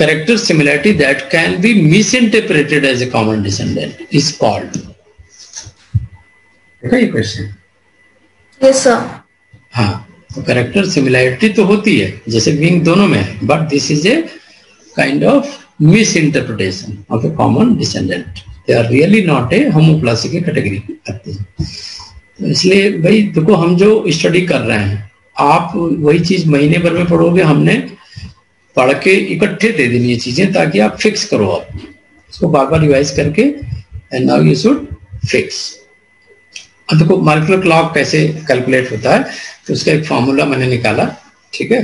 [SPEAKER 1] character similarity that can be misinterpreted as a common descendant is called. Okay, question yes, हाँ तो करेक्टर सिमिलैरिटी तो होती है जैसे बींग दोनों में है but this is a kind of misinterpretation of a common descendant they are really not a homoplasy category आते हैं तो इसलिए भाई देखो हम जो स्टडी कर रहे हैं आप वही चीज महीने भर में पढ़ोगे हमने पढ़ के इकट्ठे दे देनी ये चीजें ताकि आप फिक्स करो आप इसको बार बार रिवाइज करके and now you should fix अब देखो मार्कुलर क्लॉक कैसे कैलकुलेट होता है तो उसका एक फॉर्मूला मैंने निकाला ठीक है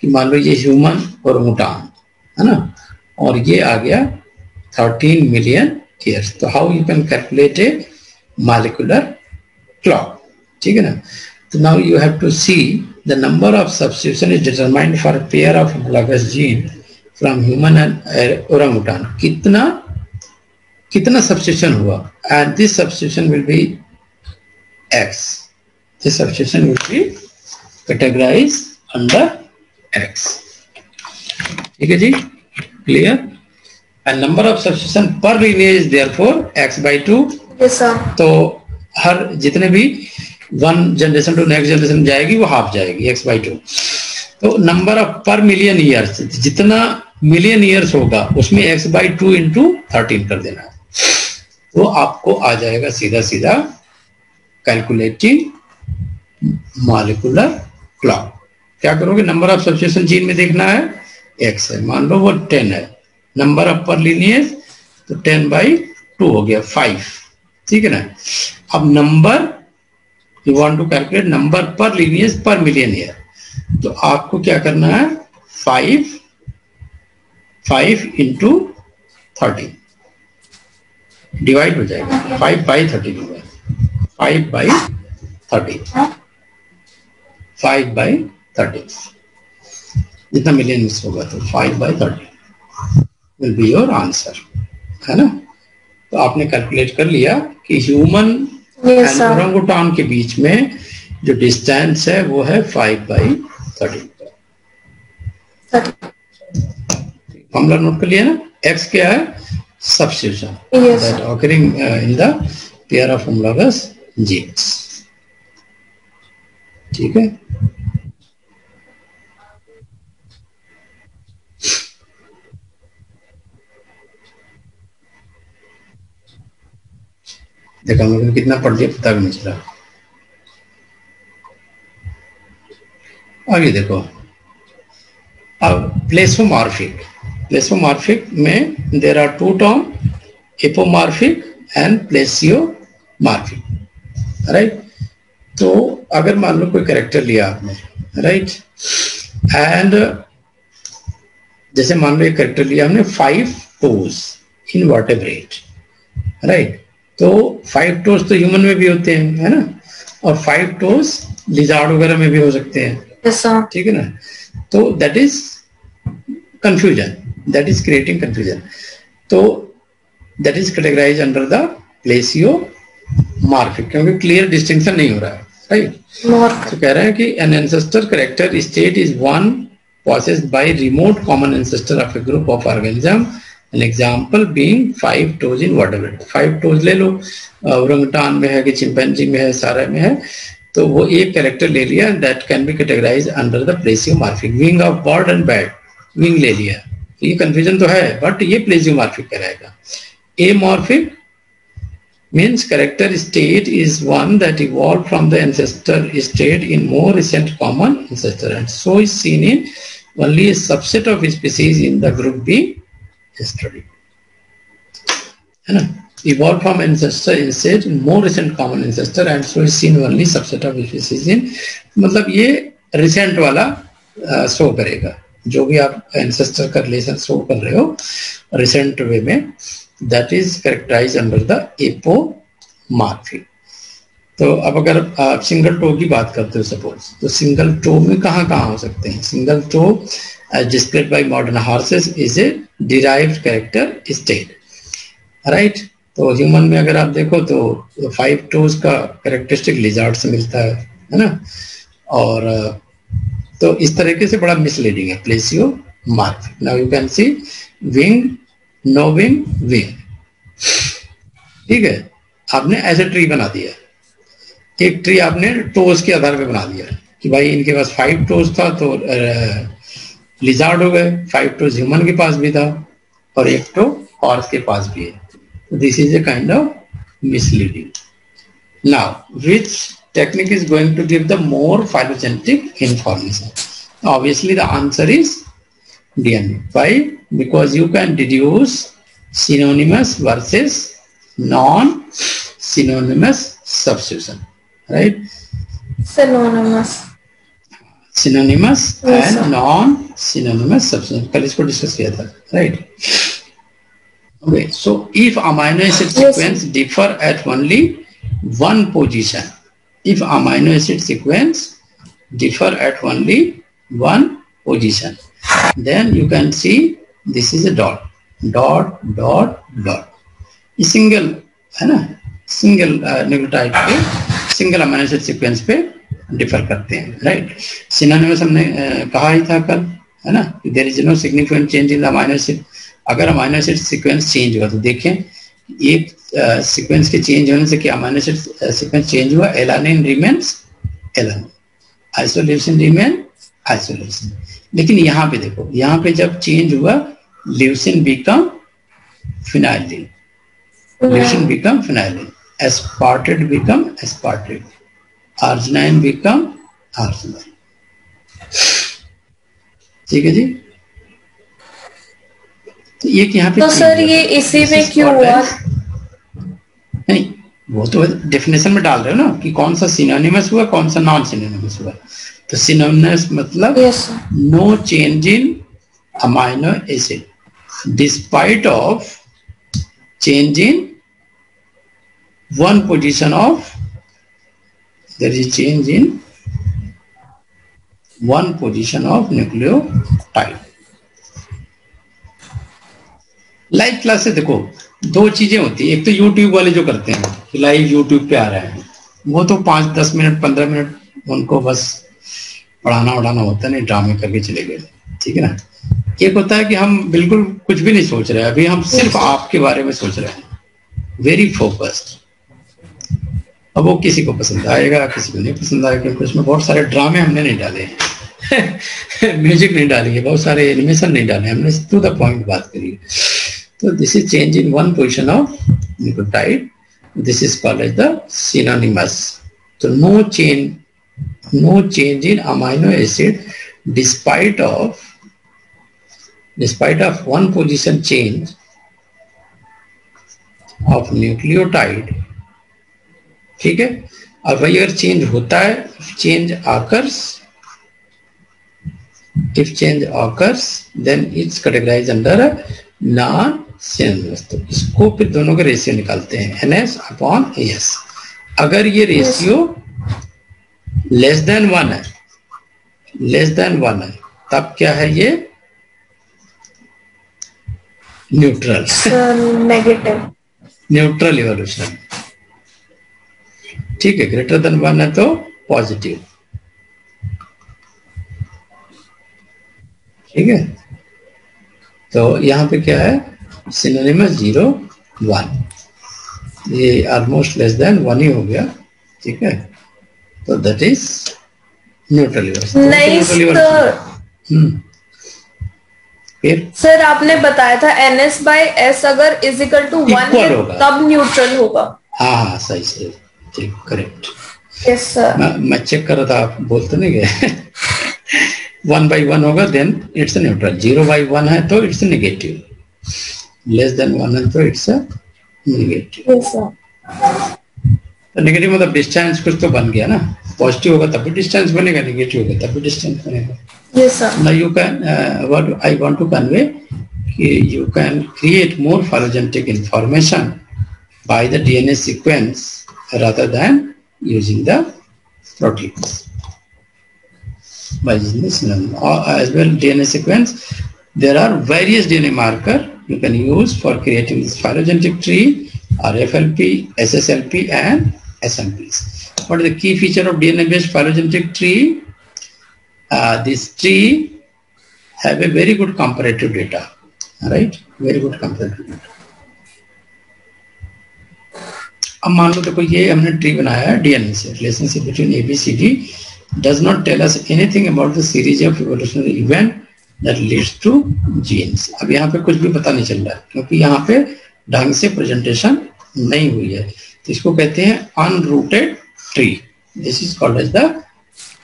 [SPEAKER 1] कि मान लो ये ह्यूमन और मोटान है ना और ये आ गया 13 मिलियन ईयर तो how you can calculate a molecular clock ठीक है ना तो now you have to see the number of substitution is determined for pair of लगस gene from human and उटान कितना कितना सब्सिट्यूशन हुआ and this substitution will be x. This substitution would be categorized under x. ठीक है जी clear and number of substitution per lineage is x by 2 yes sir तो हर जितने भी one generation to next generation जाएगी वो हाफ जाएगी x by 2 तो number of per million years जितना मिलियन ईयर्स होगा उसमें x by two into thirteen कर देना तो आपको आ जाएगा सीधा सीधा कैलकुलेटिंग मॉलिकुलर क्लॉक क्या करोगे नंबर ऑफ सब्सेशन जीन में देखना है एक्स है मान लो वो टेन है नंबर ऑफ पर लीनियस तो टेन बाई टू हो गया फाइव ठीक है ना अब number you want to calculate number per Linnaeus per million year तो आपको क्या करना है five five into thirteen divide हो जाएगा फाइव बाई थर्टीन होगा five by thirty five by thirty जितना मिलियन मिस होगा तो five by thirty will be your answer है ना तो आपने कैलकुलेट कर लिया कि ह्यूमन टाउन के बीच में जो डिस्टेंस है वो है five by thirty formula note कर लिया ना एक्स क्या है substitution that occurring in the pair of homologous जीएस ठीक है देखा कितना पढ़ दिया पता भी नहीं चला आगे देखो अब प्लेसोमार्फिक प्लेसोमार्फिक में there are two term apomorphic and plesiomorphic right तो अगर मान लो कोई करेक्टर लिया आपने राइट एंड जैसे मान लो एक करेक्टर लिया हमने five toes in vertebrate right तो फाइव टोज तो ह्यूमन में भी होते हैं है ना और फाइव टोज लिजाड़ वगैरह में भी हो सकते हैं ठीक है ना तो that is confusion that is creating confusion तो that is categorise under the plesiomorphic क्योंकि क्लियर डिस्टिंक्शन नहीं हो रहा है राइट तो कह रहे हैं कि an ancestor character state is one possessed by remote common ancestor of a group of organism an example being five toes in vertebrate five toes ले लो ओरंगटान में है कि चिंपैंजी में है सारे में है तो वो एक करेक्टर ले लिया that can be categorize under the plesiomorphic wing of bird and bat wing ले लिया ये कंफ्यूजन तो है बट ये मार्फिक कहलाएगा a morphic means character state is one that evolved from the ancestor state in more recent common ancestor and so is seen in only a subset of species in the group B. studied. Evolved from ancestor instead in more recent common ancestor and so is seen only subset of species in मतलब ये recent वाला show करेगा जो भी आप ancestor का relation show कर रहे हो way में. that is characterized under the APO तो अब अगर आप सिंगल टो की बात करते हो सपोज तो सिंगल टो में कहाँ कहाँ हो सकते हैं single toe displayed by modern horses is a derive character state right तो ह्यूमन में अगर आप देखो तो फाइव टोज का करेक्टरिस्टिक लिजार्ट से मिलता है है ना और uh, तो इस तरीके से बड़ा मिसलीडिंग है प्लेसियो mark now you can see wing no wing wing ठीक है आपने ऐसे ट्री बना दिया एक ट्री आपने टोज के आधार पे बना दिया कि भाई इनके पास फाइव टोस था तो लिजार्ड हो गए फाइव टोज ह्यूमन के पास भी था और एक टो हॉर्स के पास भी है this is a kind of misleading now which technique is going to give the more phylogenetic information obviously the answer is DNA. Why? Because you can deduce synonymous versus non-synonymous substitution. Right?
[SPEAKER 2] Synonymous.
[SPEAKER 1] Synonymous yes, and non-synonymous substitution. कल इसको discuss Right? Okay. So if amino acid sequence yes. differ at only one position, if amino acid sequence differ at only one position then you can see this is a dot dot dot dot single है ना single nucleotide uh, पे single amino acid sequence पे differ करते हैं right synonymous हमने uh, कहा ही था कल है ना there is no significant change in the amino acid अगर अमीनो एसिड सीक्वेंस चेंज हुआ तो देखें एक सीक्वेंस uh, के चेंज होने से क्या अमीनो एसिड सीक्वेंस चेंज हुआ alanine remains alanine isolation remain isolation लेकिन यहां पे देखो यहाँ पे जब चेंज हुआ leucine become phenylalanine leucine become phenylalanine aspartate become aspartate arginine become arginine ठीक है जी तो ये यहाँ पे तो सर ये
[SPEAKER 2] इसी में क्यों हुआ
[SPEAKER 1] नहीं वो तो डेफिनेशन में डाल रहे हो ना कि कौन सा सिनोनिमस हुआ कौन सा नॉन सिनोनिमस हुआ तो synonymous मतलब no change in amino acid despite of change in one position of there is change in one position of nucleotide live class से देखो दो चीजें होती है एक तो यूट्यूब वाले जो करते हैं लाइव यूट्यूब पे आ रहे हैं वो तो पांच दस मिनट पंद्रह मिनट उनको बस पढ़ाना उड़ाना होता नहीं ड्रामे करके चले गए ठीक है ना एक होता है कि हम बिल्कुल कुछ भी नहीं सोच रहे अभी हम सिर्फ आपके बारे में सोच रहे हैं वेरी फोकस्ड अब वो किसी को पसंद आएगा किसी को नहीं पसंद आएगा क्योंकि उसमें बहुत सारे ड्रामे हमने नहीं डाले हैं म्यूजिक नहीं डाली है बहुत सारे एनिमेशन नहीं डाले हमने टू द पॉइंट बात करी है तो this is change in one position of tight this is called as the तो no change no change in amino acid despite of despite of one position change of nucleotide ठीक है और वही अगर चेंज होता है change occurs if change occurs then it's categorized under non sense तो इसको फिर दोनों का रेशियो निकालते हैं एन एस अपॉन एस अगर ये रेशियो लेस देन वन है लेस देन वन है तब क्या है ये न्यूट्रल नेगेटिव न्यूट्रल इवोल्यूशन ठीक है ग्रेटर देन वन है तो पॉजिटिव ठीक है तो यहां पे क्या है सिनोनिमस जीरो वन ये ऑलमोस्ट लेस देन वन ही हो गया ठीक है So that is neutral sir hmm.
[SPEAKER 2] Sir आपने बताया था एन एस बाई एस अगर इज इक्वल टू वन तब न्यूट्रल होगा
[SPEAKER 1] हाँ हाँ सही सही ठीक करेक्ट यस सर मैं चेक कर रहा था आप बोलते नहीं गए वन बाई वन होगा then it's neutral zero by one है तो it's negative less than one है तो इट्स नेगेटिव नेगेटिव मतलब डिस्टेंस कुछ तो बन गया ना पॉजिटिव होगा तभी डिस्टेंस बनेगा नेगेटिव होगा तभी डिस्टेंस बनेगा yes sir now you can what I want to convey कि you can create more phylogenetic information by the DNA sequence rather than using the proteins. By this, um, uh, as well DNA sequence, there are various DNA markers you can use for creating this phylogenetic tree, RFLP, SSLP and SMPs. What is the key feature of DNA-based phylogenetic tree? Uh, this tree have a very good comparative data, right? Very good comparative data. अब मान लो देखो ये हमने tree बनाया है DNA से relationship between A B C D does not tell us anything about the series of evolutionary event that leads to genes अब यहाँ पे कुछ भी पता नहीं चल रहा क्योंकि यहाँ पे ढंग से प्रेजेंटेशन नहीं हुई है तो इसको कहते हैं unrooted tree. This is called as the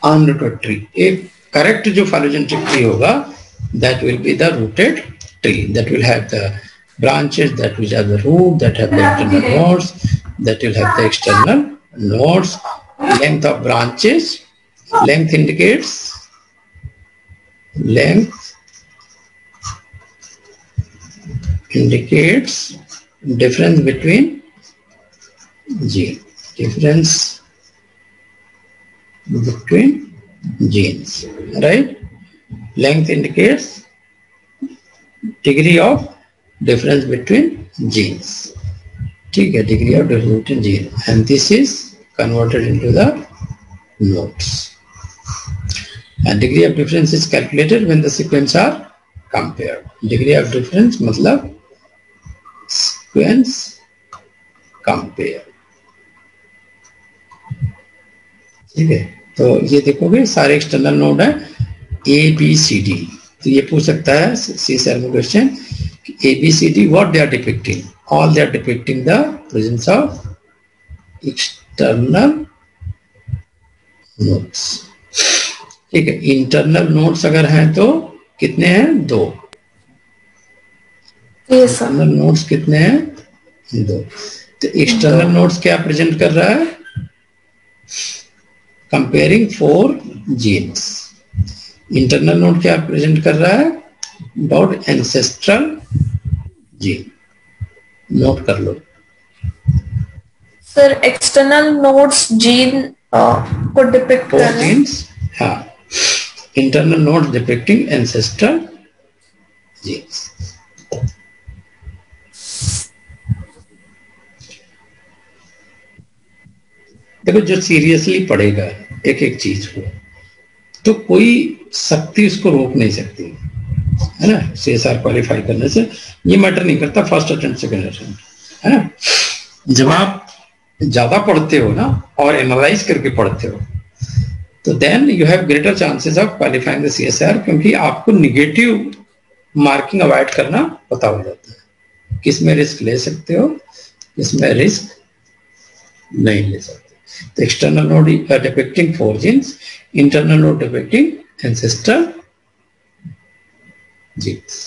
[SPEAKER 1] unrooted tree. A correct जो phylogenetic tree होगा that will be the rooted tree that will have the branches that which are the root that have the internal nodes that will have the external nodes length of branches length indicates length indicates difference between g difference between genes. Right? Length indicates degree of difference between genes. Okay, degree of difference between genes and this is converted into the nodes. And degree of difference is calculated when the sequence are compared. Degree of difference means sequence compared. ठीक है तो ये देखोगे सारे external node है A B C D तो ये पूछ सकता है सी सर में question A B C D what they are depicting all they are depicting the presence of external nodes ठीक है इंटरनल नोट्स अगर हैं तो कितने हैं दो इंटरनल नोट्स कितने हैं दो तो एक्सटर्नल नोट्स क्या प्रेजेंट कर रहा है comparing four genes internal node क्या प्रेजेंट कर रहा है अबाउट एंसेस्ट्रल जीन नोट कर लो
[SPEAKER 2] सर एक्सटर्नल नोट जीन
[SPEAKER 1] को
[SPEAKER 2] डिपिक्ट कर रहे हैं
[SPEAKER 1] हाँ internal node depicting ancestral genes देखो जो सीरियसली पढ़ेगा एक एक चीज को तो कोई शक्ति उसको रोक नहीं सकती है ना सी एस आर क्वालिफाई करने से ये मैटर नहीं करता फर्स्ट अटेम्प्ट सेकेंड अटेम्प्ट है ना जब आप ज्यादा पढ़ते हो ना और एनालाइज करके पढ़ते हो तो then you have greater chances of qualifying the C S R क्योंकि आपको निगेटिव मार्किंग अवॉइड करना पता हो जाता है किसमें रिस्क ले सकते हो किसमें रिस्क नहीं ले सकते The external node uh, depicting four genes internal node depicting ancestor genes.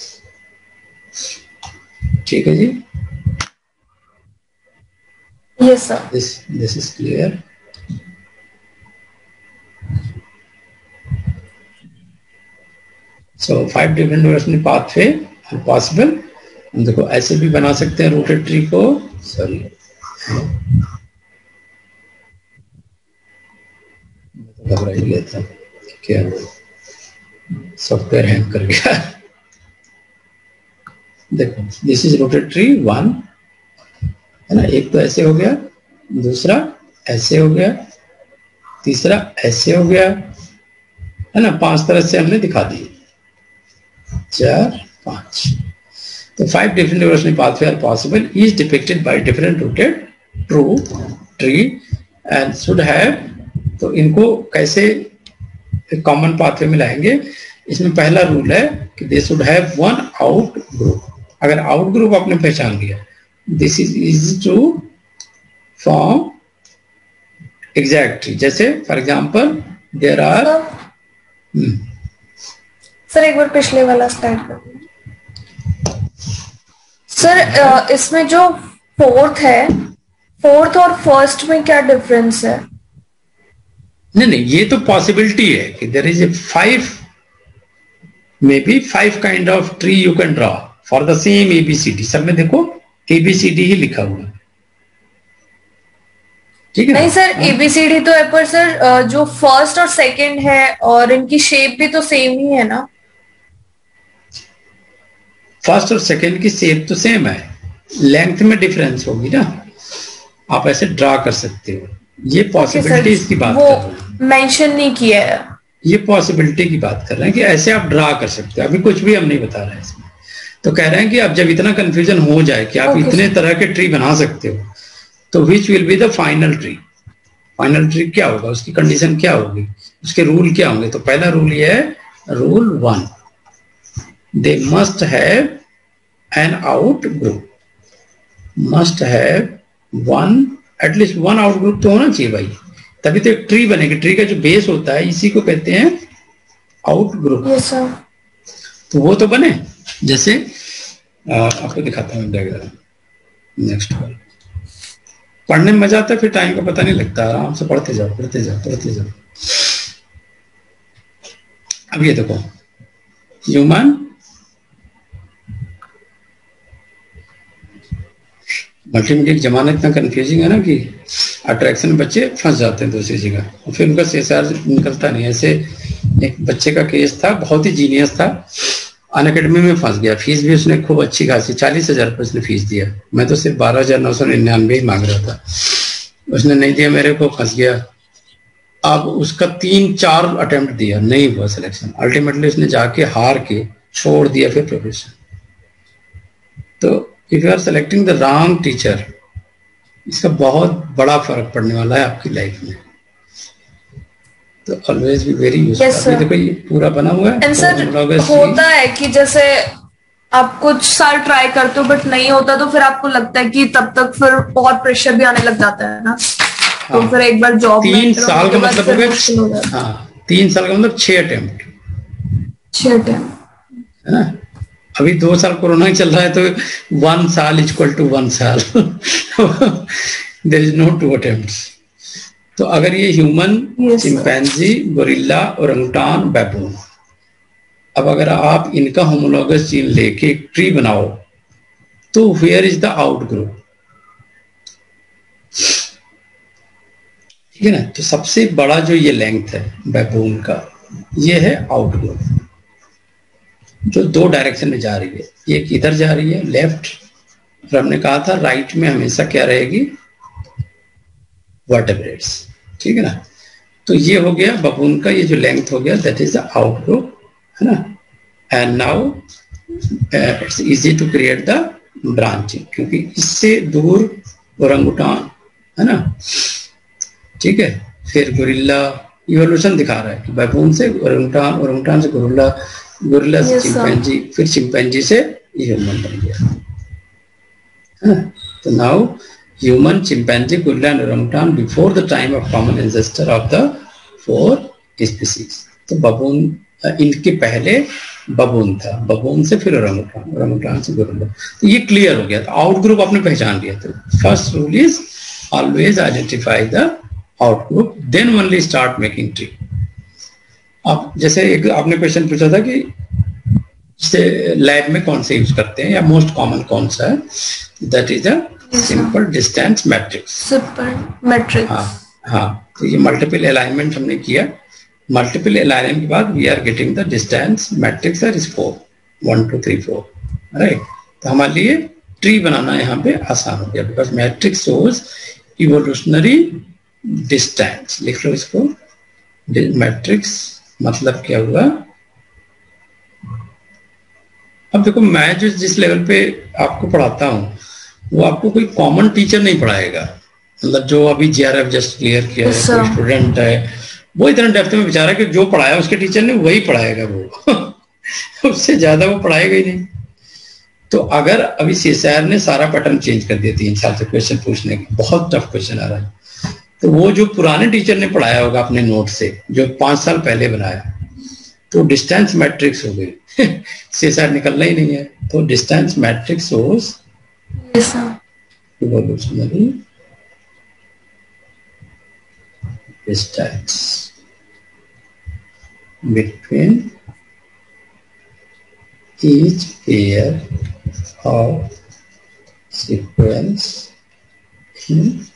[SPEAKER 1] ठीक है जी yes sir this this is clear so five different version pathway are possible हम देखो ऐसे भी बना सकते हैं रूटेड ट्री को सॉरी घबरा ही लेता क्या सॉफ्टवेयर हैंग कर गया देखो दिस इज रोटेटरी वन है ना एक तो ऐसे हो गया दूसरा ऐसे हो गया तीसरा ऐसे हो गया है ना पांच तरह से हमने दिखा दिए चार पांच तो five different divergence pathway are possible is depicted by different rooted true tree and should have तो इनको कैसे कॉमन पाथवे में लाएंगे इसमें पहला रूल है कि they should have one out group अगर आउट ग्रुप आपने पहचान लिया this is is to form exact जैसे for example there are
[SPEAKER 2] sir एक बार पिछले वाला स्लाइड कर सर इसमें जो फोर्थ है फोर्थ और फर्स्ट में क्या डिफरेंस है
[SPEAKER 1] नहीं नहीं ये तो पॉसिबिलिटी है कि there is a five may be five kind of tree you can draw for the same ABCD सब में देखो एबीसीडी ही लिखा हुआ है
[SPEAKER 2] ठीक है नहीं सर एबीसीडी हाँ। तो है पर सर जो फर्स्ट और सेकंड है और इनकी शेप भी तो सेम ही है ना
[SPEAKER 1] फर्स्ट और सेकंड की शेप तो सेम है लेंथ में डिफरेंस होगी ना आप ऐसे ड्रा कर सकते हो ये पॉसिबिलिटी की बात वो
[SPEAKER 2] मेंशन नहीं किया है
[SPEAKER 1] ये पॉसिबिलिटी की बात कर रहे हैं कि ऐसे आप ड्रा कर सकते हो अभी कुछ भी हम नहीं बता रहे हैं इसमें तो कह रहे हैं कि आप जब इतना कंफ्यूजन हो जाए कि आप okay. इतने तरह के ट्री बना सकते हो तो which will be the final tree final tree क्या होगा उसकी कंडीशन क्या होगी उसके रूल क्या होंगे तो पहला रूल ये है rule one they must have an out group must have one at least one out group तो होना चाहिए भाई तभी तो एक ट्री बनेगी ट्री का जो बेस होता है इसी को कहते हैं आउट ग्रुप yes, तो वो तो बने जैसे आ, आपको दिखाता हूँ डायग्राम नेक्स्ट वाला पढ़ने में मजा आता है फिर टाइम का पता नहीं लगता आराम से पढ़ते जाओ पढ़ते जाओ पढ़ते जाओ अब ये देखो ह्यूमन मल्टीमीडिया का जमाना इतना कन्फ्यूजिंग है ना कि अट्रैक्शन बच्चे फंस जाते हैं दूसरी जगह और फिर उनका से निकलता नहीं ऐसे एक बच्चे का केस था बहुत ही जीनियस था अन अकेडमी में फंस गया फीस भी उसने खूब अच्छी खासी चालीस हजार रुपये उसने फीस दिया मैं तो सिर्फ बारह हजार नौ सौ निन्यानवे ही मांग रहा था उसने नहीं दिया मेरे को फंस गया अब उसका तीन चार अटेम्प्ट दिया नहीं हुआ सिलेक्शन अल्टीमेटली उसने जाके हार के छोड़ दिया फिर profession if you are selecting the wrong teacher इसका बहुत बड़ा फर्क पड़ने वाला है आपकी लाइफ में तो ऑलवेज बी वेरी यूजफुल देखो ये पूरा बना हुआ है एंड तो सर होता
[SPEAKER 2] है कि जैसे आप कुछ साल ट्राई करते हो बट नहीं होता तो फिर आपको लगता है कि तब तक फिर और प्रेशर भी आने लग जाता है ना तो हाँ, तो फिर एक बार जॉब तीन साल का मतलब हो गया
[SPEAKER 1] हाँ तीन साल का मतलब छह अटेम्प्ट छह अटेम्प्ट है ना अभी दो साल कोरोना चल रहा है तो वन साल इक्वल टू वन साल there is no to attempt तो अगर ये human chimpanzee gorilla orangutan baboon अब अगर आप इनका होमोलोगस जीन लेके एक ट्री बनाओ तो where is the out group ठीक है ना तो सबसे बड़ा जो ये लेंथ है बैबून का ये है आउट ग्रुप जो दो डायरेक्शन में जा रही है एक इधर जा रही है लेफ्ट और हमने कहा था राइट में हमेशा क्या रहेगी ब्रेड्स ठीक है ना तो ये हो गया बबून का ये जो लेंथ हो गया दैट इज द है ना and now it's easy to create the branching क्योंकि इससे दूर औरंगुटान है ना ठीक है फिर गुरिल्ला इवोल्यूशन दिखा रहा है कि से से औरंगुटान औरंगुटान से गोरिल्ला गुरला से चिंपैंजी फिर चिंपैंजी से ह्यूमन बन गया हाँ, तो now human chimpanzee, gorilla and orangutan before the time of common ancestor of the four species. तो बबून इनके पहले बबून था बबून से फिर रंगटांग रंगटांग से गुरला तो ये क्लियर हो गया था आउट ग्रुप आपने पहचान लिया था first rule is always identify the out group then only start making tree आप जैसे एक आपने क्वेश्चन पूछा था कि लैब में कौन से यूज करते हैं या मोस्ट कॉमन कौन सा है that is simple distance matrix simple matrix हाँ हाँ तो ये मल्टीपल अलाइनमेंट हमने किया मल्टीपल अलाइनमेंट के बाद we are getting the distance matrix are four one two three four right तो हमारे लिए ट्री बनाना यहाँ पे आसान हो गया because matrix shows evolutionary distance लिख लो इसको मैट्रिक्स मतलब क्या हुआ अब देखो मैं जो जिस लेवल पे आपको पढ़ाता हूँ वो आपको कोई कॉमन टीचर नहीं पढ़ाएगा मतलब जो अभी J R F just clear किया है स्टूडेंट अच्छा। है वो इतना डेप्थ में बेचारा कि जो पढ़ाया उसके टीचर ने वही पढ़ाएगा वो उससे ज्यादा वो पढ़ाएगा ही नहीं तो अगर अभी सी ने सारा पैटर्न चेंज कर दिया तीन साल से क्वेश्चन पूछने की बहुत टफ क्वेश्चन आ रहा है तो वो जो पुराने टीचर ने पढ़ाया होगा अपने नोट से जो पांच साल पहले बनाया तो डिस्टेंस मैट्रिक्स हो गई से साइड निकलना ही नहीं है तो डिस्टेंस मैट्रिक्स हो बोलो समझी distance between each pair of sequence in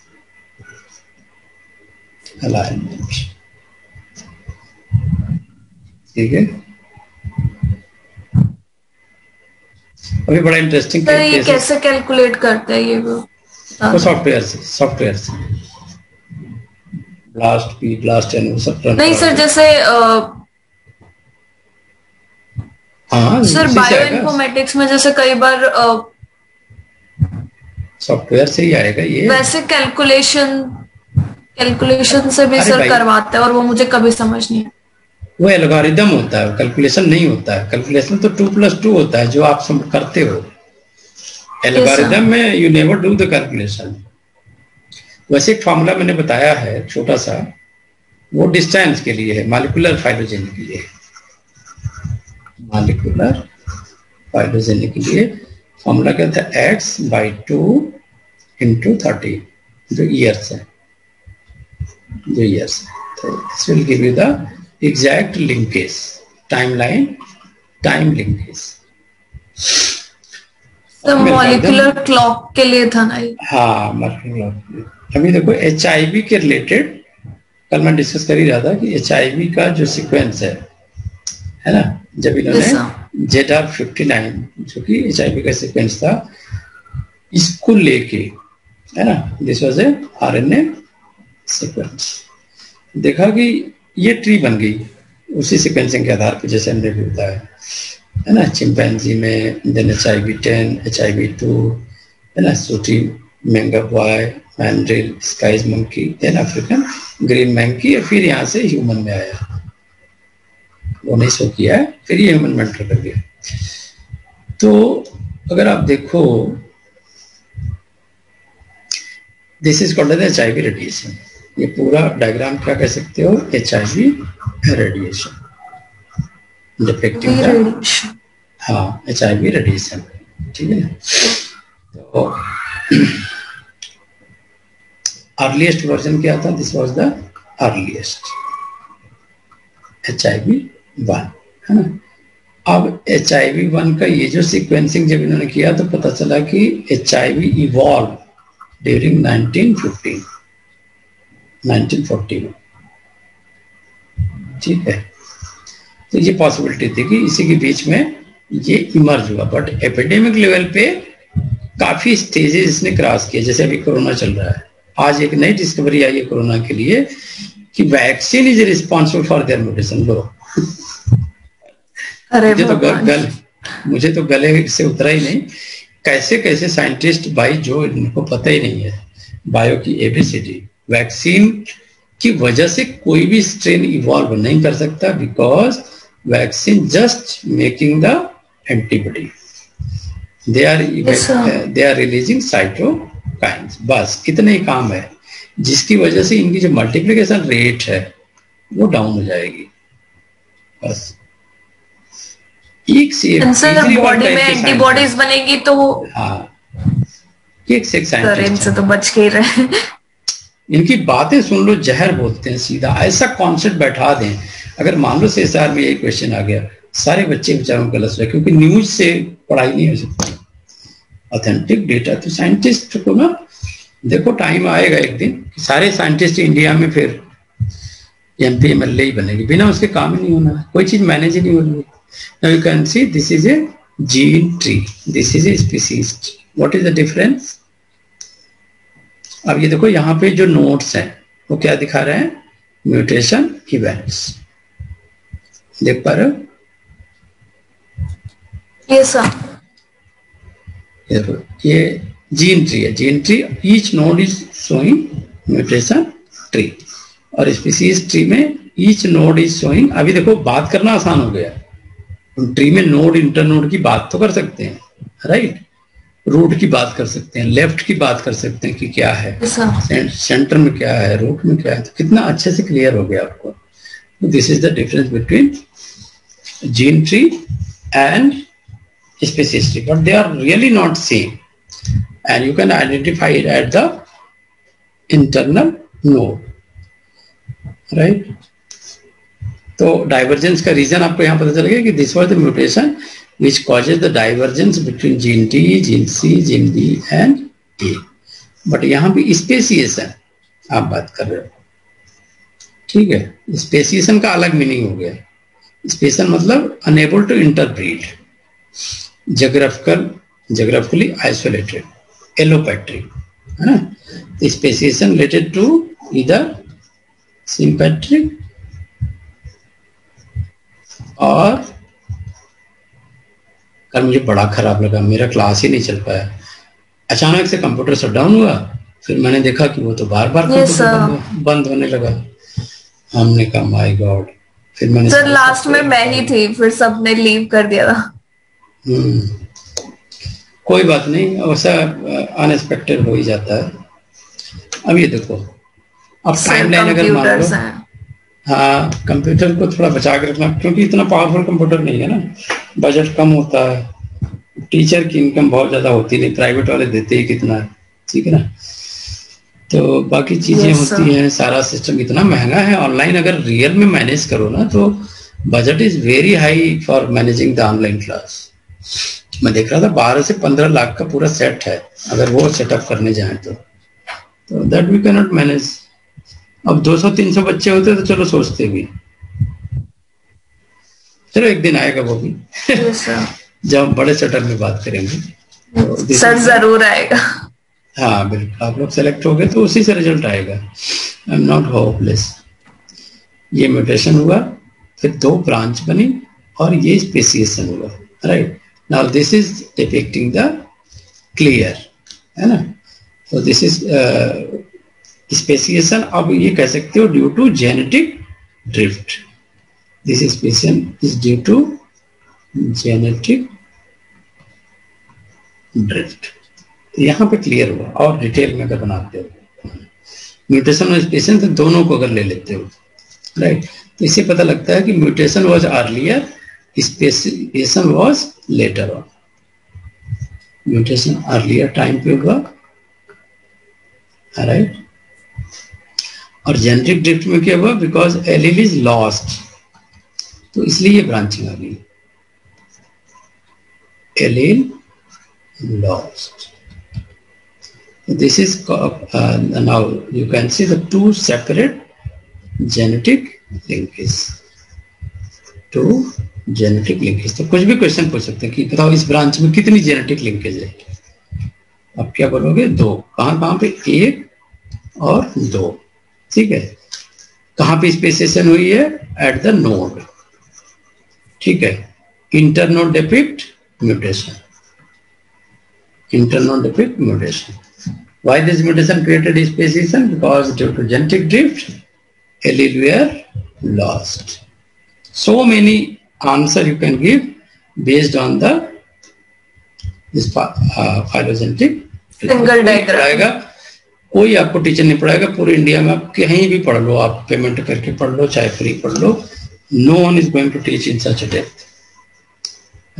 [SPEAKER 1] alignment ठीक है अभी बड़ा इंटरेस्टिंग तो ये कैसे
[SPEAKER 2] कैलकुलेट करते हैं ये वो सॉफ्टवेयर
[SPEAKER 1] से सॉफ्टवेयर से ब्लास्ट पी ब्लास्ट वो सब नहीं सर जैसे हाँ सर बायो
[SPEAKER 2] इन्फॉर्मेटिक्स में जैसे कई बार
[SPEAKER 1] सॉफ्टवेयर से ही आएगा ये वैसे
[SPEAKER 2] कैलकुलेशन कैलकुलेशन से भी सर करवाते हैं और वो मुझे कभी समझ नहीं
[SPEAKER 1] वो एल्गोरिदम होता है कैलकुलेशन नहीं होता है कैलकुलेशन तो टू प्लस टू होता है जो आप करते हो एल्गोरिदम में you never do the calculation वैसे एक फॉर्मूला मैंने बताया है छोटा सा वो डिस्टेंस के लिए है मालिकुलर फाइलोजेन के लिए मालिकुलर फाइलोजेन के लिए फॉर्मूला क्या था X by two into thirty जो ईयर्स है years. So this will give you the exact linkage, timeline, time linkage. तो
[SPEAKER 2] क्लॉक के लिए था ना ये
[SPEAKER 1] हाँ अभी देखो एच के रिलेटेड कल मैं डिस्कस कर ही रहा था कि एच का जो सीक्वेंस है है ना जब इन्होंने जेड आर फिफ्टी नाइन जो कि एच का सीक्वेंस था इसको लेके है ना this was A R N A sequence देखा कि ये ट्री बन गई उसी सिक्वेंसिंग के आधार पर जैसे हमने भी बताया है ना चिंपैनजी में then H I V ten H I V two है ना sooty mangabey mandrill skies monkey then African green monkey और फिर यहाँ से ह्यूमन में आया वो नहीं सो किया है फिर ये ह्यूमन में एंटर कर गया तो अगर आप देखो this is called H I V radiation ये पूरा डायग्राम क्या कह सकते हो H I V radiation defective हाँ एच आई वी रेडिएशन ठीक है तो अर्लीस्ट वर्जन क्या था this was the earliest H I V one है ना अब एच आई वी वन का ये जो सिक्वेंसिंग जब इन्होंने किया तो पता चला कि H I V evolve during nineteen fifteen 1941 ठीक है तो ये पॉसिबिलिटी थी कि इसी के बीच में ये इमर्ज हुआ बट एपिडेमिक लेवल पे काफी स्टेजेस इसने क्रॉस किया जैसे अभी कोरोना चल रहा है आज एक नई डिस्कवरी आई है कोरोना के लिए कि vaccine is responsible for their mutation लो मुझे तो गल, गल मुझे तो गले से उतरा ही नहीं कैसे कैसे साइंटिस्ट भाई जो इनको पता ही नहीं है बायो की एबीसीडी वैक्सीन की वजह से कोई भी स्ट्रेन इवॉल्व नहीं कर सकता because vaccine just making the antibody they are they are releasing cytokines बस इतने ही काम है जिसकी वजह से इनकी जो मल्टीप्लीकेशन रेट है वो डाउन हो जाएगी बस एक से एंटीबॉडीज
[SPEAKER 2] तो बनेगी तो
[SPEAKER 1] हाँ एक से
[SPEAKER 2] तो बच के रहे
[SPEAKER 1] इनकी बातें सुन लो जहर बोलते हैं सीधा ऐसा कॉन्सेप्ट बैठा दें अगर मान लो से में यही क्वेश्चन आ गया सारे बच्चे बेचारों का लस क्योंकि न्यूज से पढ़ाई नहीं हो सकती ऑथेंटिक डेटा तो साइंटिस्ट को ना देखो टाइम आएगा एक दिन सारे साइंटिस्ट इंडिया में फिर एम पी एमएलए ही बनेगी बिना उसके काम ही नहीं होना कोई चीज मैनेज ही नहीं होनी you can see this is a gene tree this is a species tree what is the difference अब ये देखो यहाँ पे जो नोट्स हैं वो क्या दिखा रहे हैं म्यूटेशन इवेंट्स देख पा रहे हो यस सर ये जीन ट्री है gene tree each node is showing mutation tree और स्पीसीज ट्री में ईच नोड इज शोइंग अभी देखो बात करना आसान हो गया ट्री में नोड इंटरनोड की बात तो कर सकते हैं राइट right? रूट की बात कर सकते हैं लेफ्ट की बात कर सकते हैं कि क्या है सेंटर में क्या है रूट में क्या है तो कितना अच्छे से क्लियर हो गया आपको this is the difference between gene tree and species tree but they are really not same and you can identify it at the internal node right तो डाइवर्जेंस तो का रीजन आपको यहां पता चलेगा कि this was the mutation which causes the divergence between gene T, gene C, gene D and A. But यहाँ भी speciation आप बात कर रहे हो ठीक है स्पेसिएशन का अलग मीनिंग हो गया स्पेशन मतलब unable to interpret geographical geographically isolated allopatric है ना स्पेसिएशन रिलेटेड टू इधर सिंपैट्रिक और कल मुझे बड़ा खराब लगा मेरा क्लास ही नहीं चल पाया अचानक से कंप्यूटर शट डाउन हुआ फिर मैंने देखा कि वो तो बार बार yes, बंद होने लगा हमने कहा माय गॉड फिर मैंने सर
[SPEAKER 2] लास्ट में मैं ही थी फिर सबने लीव कर दिया था
[SPEAKER 1] हम्म। कोई बात नहीं ऐसा अनएक्सपेक्टेड हो ही जाता है अब ये देखो अब टाइमलाइन अगर मान लो हाँ कंप्यूटर को थोड़ा बचा के रखना क्योंकि इतना पावरफुल कंप्यूटर नहीं है ना बजट कम होता है टीचर की इनकम बहुत ज्यादा होती नहीं प्राइवेट वाले देते ही कितना है ठीक है ना तो बाकी चीजें yes, होती हैं सारा सिस्टम इतना महंगा है ऑनलाइन अगर रियल में मैनेज करो ना तो budget is very high for managing the online class मैं देख रहा था बारह से पंद्रह लाख का पूरा सेट है अगर वो सेटअप करने जाए तो दैट वी कैनोट मैनेज अब दो सौ तीन सौ बच्चे होते तो चलो सोचते भी चलो एक दिन आएगा वो भी अच्छा। जब हम बड़े चटर में बात करेंगे तो सर जरूर आएगा हाँ बिल्कुल आप लोग सेलेक्ट हो गए तो उसी से रिजल्ट आएगा आई एम नॉट होपलेस ये म्यूटेशन हुआ फिर दो ब्रांच बनी और ये स्पेसिएशन हुआ right now this is depicting the clear है ना तो दिस इज स्पेसिएशन अब ये कह सकते हो due to genetic drift This expression is due to genetic drift यहाँ पे क्लियर हुआ और डिटेल में अगर बनाते हो म्यूटेशन और स्पेशन तो दोनों को अगर ले लेते हो राइट तो इससे पता लगता है कि mutation was earlier speciation was later on mutation earlier time पे हुआ राइट और जेनेटिक ड्रिफ्ट में क्या हुआ बिकॉज एलिल इज लॉस्ट तो इसलिए ब्रांचिंग आ गई Allen lost this is now you can see the two separate genetic linkage to genetic linkage तो कुछ भी क्वेश्चन पूछ सकते हैं कि बताओ इस ब्रांच में कितनी जेनेटिक लिंकेज है अब क्या बोलोगे दो कहां कहां पे एक और दो ठीक है कहाँ पे स्पेसिएशन हुई है एट द नोड ठीक है इंटरनोडेफिक्ट mutation internodefect mutation. Why this mutation created speciation? Because due to genetic drift, allele were lost. So many answer you can give based on the this uh, phylogenetic single पढ़ाएगा कोई आपको teacher नहीं पढ़ाएगा पूरे India में आप कहीं भी पढ़ लो आप पेमेंट करके पढ़ लो चाहे फ्री पढ़ लो no one is going to teach in such depth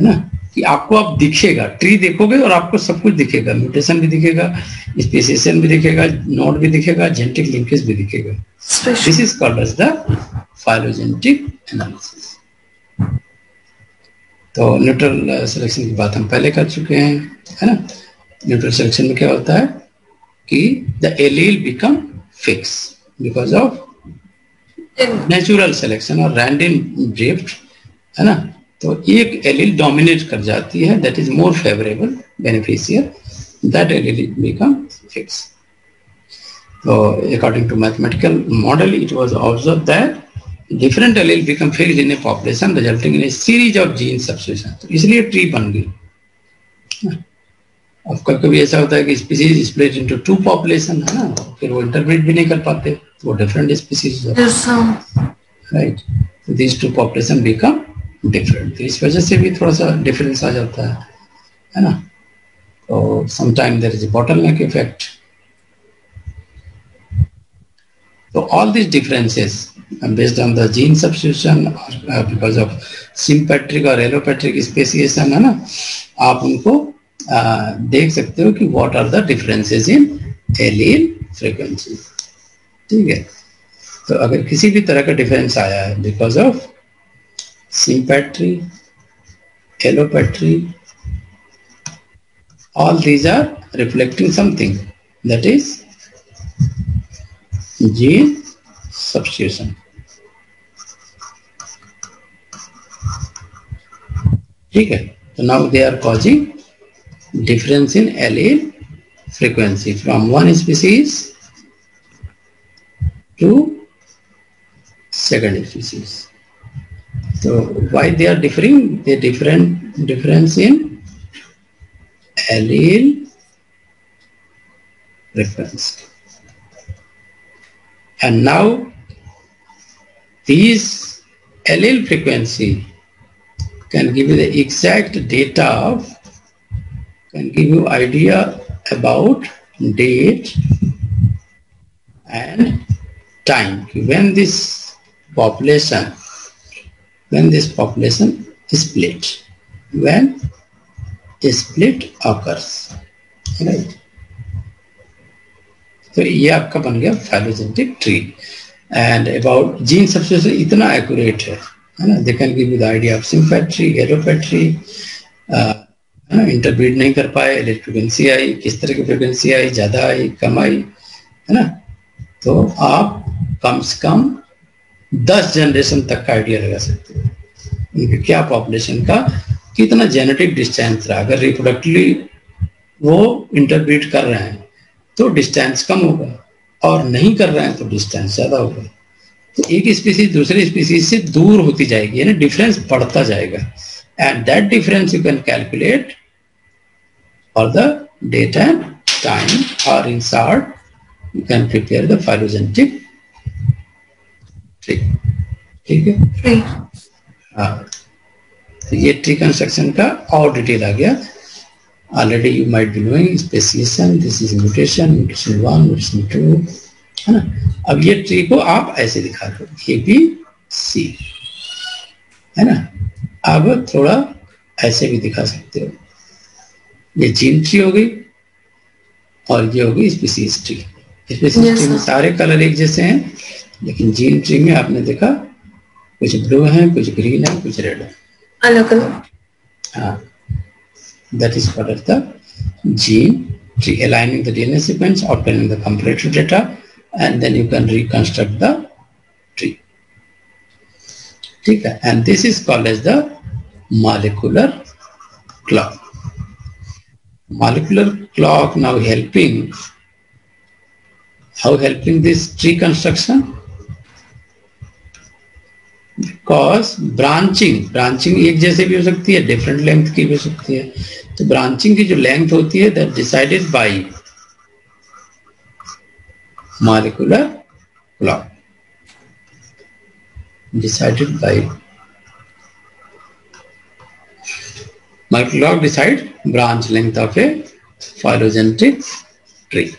[SPEAKER 1] है ना कि आपको आप दिखेगा ट्री देखोगे और आपको सब कुछ दिखेगा म्यूटेशन भी दिखेगा स्पेसिएशन भी दिखेगा नोड भी दिखेगा जेनेटिक लिंकेज भी दिखेगा this is called as the phylogenetic analysis तो न्यूट्रल सिलेक्शन uh, की बात हम पहले कर चुके हैं है ना न्यूट्रल सिलेक्शन में क्या होता है कि the allele become fix because of natural selection और रैंडम ड्रिफ्ट है ना तो एक एलिल डोमिनेट कर जाती है that is more favourable beneficial that allele become fix तो according to mathematical model it was observe that different allele become fix in a population resulting in a series of gene substitution तो इसलिए tree बन गई अब कभी कभी ऐसा होता है कि species split into two population है ना फिर वो इंटरप्रेट भी नहीं कर पाते वो डिफरेंट स्पीसीज
[SPEAKER 2] राइट
[SPEAKER 1] तो these two population become different तो इस वजह से भी थोड़ा सा डिफरेंस आ जाता है है ना तो sometime there is bottle neck effect तो all this differences based on the gene substitution because of uh, because और एलोपैट्रिक or है ना आप उनको देख सकते हो कि what are the differences in allele frequency ठीक है तो अगर किसी भी तरह का डिफरेंस आया है because of sympatry allopatry all these are reflecting something that is gene substitution ठीक है तो now they are causing difference in allele frequency from one species to second species. So why they are differing? They different difference in allele frequency. And now these allele frequency can give you the exact data of can give you idea about date and time when this population when this population is split when a split occurs right So, ये आपका बन गया tree and about gene substitution substance इतना accurate है है ना they can give you the idea of सिम्फेट tree interpret हाँ, नहीं कर पाए लेट फ्रिक्वेंसी आई किस तरह की फ्रिक्वेंसी आई ज़्यादा आई कम आई है ना तो आप कम से कम दस जनरेशन तक का आइडिया लगा सकते हो उनके क्या पॉपुलेशन का कितना जेनेटिक डिस्टेंस रहा अगर रिप्रोडक्टली वो इंटरप्रीट कर रहे हैं तो डिस्टेंस कम होगा और नहीं कर रहे हैं तो डिस्टेंस ज़्यादा होगा तो एक स्पीसीज दूसरी स्पीसीज से दूर होती जाएगी यानी डिफरेंस बढ़ता जाएगा and that difference you can calculate for the date and time or insert you can prepare the phylogenetic tree ठीक है ट्री हाँ तो ये ट्री कंस्ट्रक्शन का और डिटेल आ गया already you might be knowing speciation this is mutation mutation one mutation two है ना अब ये ट्री को आप ऐसे दिखा दो A B C है ना अब थोड़ा ऐसे भी दिखा सकते हो ये जीन ट्री हो गई और ये हो गई स्पीसीज ट्री स्पीसीज ट्री में सारे कलर एक जैसे हैं लेकिन जीन ट्री में आपने देखा कुछ ब्लू है कुछ ग्रीन है कुछ रेड है अलग that is call the gene tree aligning the DNA sequence obtaining the completed data and then you can reconstruct the tree ठीक है and this is called as the molecular clock molecular clock now helping how helping this tree construction because branching branching एक जैसे भी हो सकती है different length की भी हो सकती है तो ब्रांचिंग की जो लेंथ होती है that decided by molecular clock decided by mitotoglycide branch length of a phylogenetic tree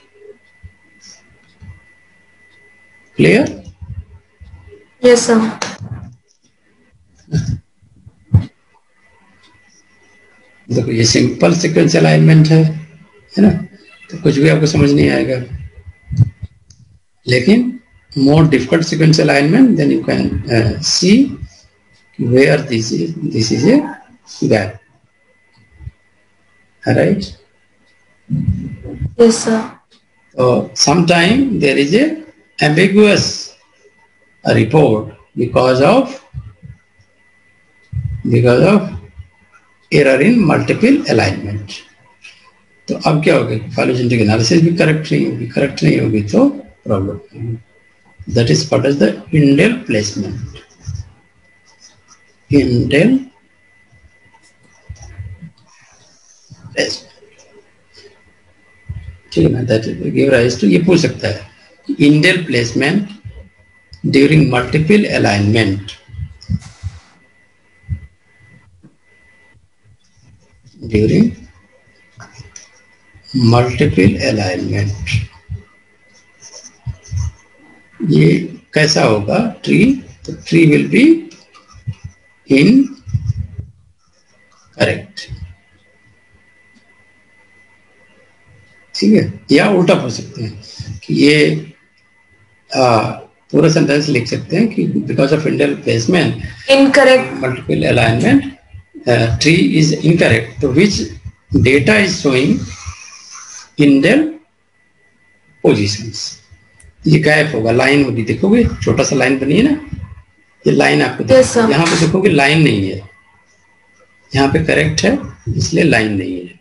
[SPEAKER 1] clear yes sir देखो ये सिंपल सिक्वेंस अलाइनमेंट है
[SPEAKER 2] है
[SPEAKER 1] ना तो कुछ भी आपको समझ नहीं आएगा लेकिन more difficult sequence alignment then you can see where this is this is a gap Right?
[SPEAKER 2] Yes, sir.
[SPEAKER 1] So sometime there is a ambiguous report because of because of error in multiple alignment. तो अब क्या होगा phylogenetic analysis भी correct नहीं होगी correct नहीं होगी तो problem that is what is the indel placement indel test ठीक है ना दैट गिव राइज टू ये पूछ सकता है indel placement during multiple alignment during multiple alignment ये कैसा होगा ट्री तो tree will be incorrect ठीक है या उल्टा पढ़ सकते हैं कि ये पूरा सेंटेंस लिख सकते हैं कि because of indel placement incorrect multiple alignment tree is incorrect तो which data is showing indel position ये गैप होगा लाइन होगी देखोगे छोटा सा लाइन बनी है ना ये लाइन आपको yes, यहाँ पे देखोगे लाइन नहीं है यहाँ पे करेक्ट है इसलिए लाइन नहीं है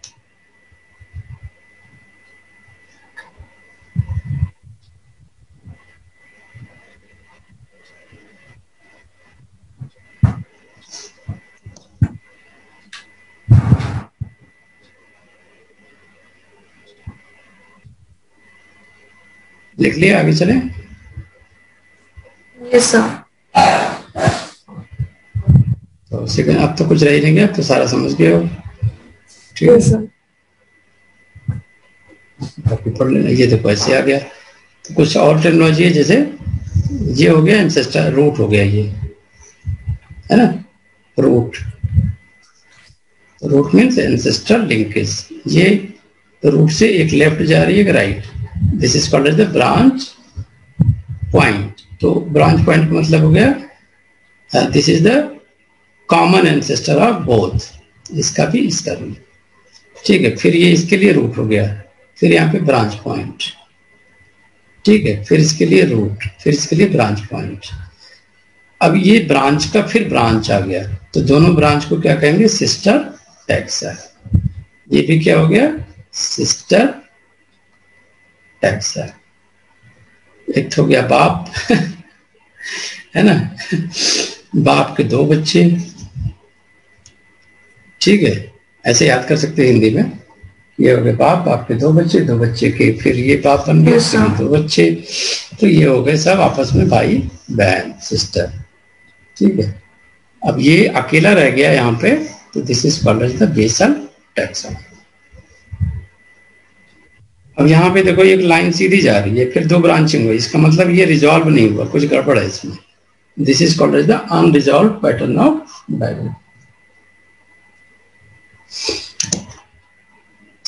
[SPEAKER 1] लिख लिया आगे चले yes, तो सेकंड अब तो कुछ रह लेंगे अब तो सारा समझ गए हो ठीक है कॉपी पढ़ लेना ये देखो ऐसे आ गया तो कुछ और टेक्नोलॉजी है जैसे ये हो गया एंसेस्टर रूट हो गया ये है ना root root means ancestor linkage ये रूट से एक लेफ्ट जा रही है एक right this is called as the branch point तो ब्रांच पॉइंट का मतलब हो गया this is the common ancestor of both इसका भी इसका भी ठीक है फिर ये इसके लिए रूट हो गया फिर यहाँ पे ब्रांच पॉइंट ठीक है फिर इसके लिए रूट फिर इसके लिए ब्रांच पॉइंट अब ये ब्रांच का फिर ब्रांच आ गया तो दोनों ब्रांच को क्या कहेंगे सिस्टर टैक्सा ये भी क्या हो गया सिस्टर ऐसा एक तो गया बाप है ना बाप के दो बच्चे ठीक है ऐसे याद कर सकते हैं हिंदी में ये हो गए बाप बाप के दो बच्चे दो बच्चे के फिर ये बाप बन गए दो बच्चे तो ये हो गए सब आपस में भाई बहन सिस्टर ठीक है अब ये अकेला रह गया यहाँ पे तो this is called the basal taxon अब यहाँ पे देखो एक लाइन सीधी जा रही है फिर दो ब्रांचिंग हुई इसका मतलब ये रिजॉल्व नहीं हुआ कुछ गड़बड़ है इसमें this is called is the unresolved pattern of diagram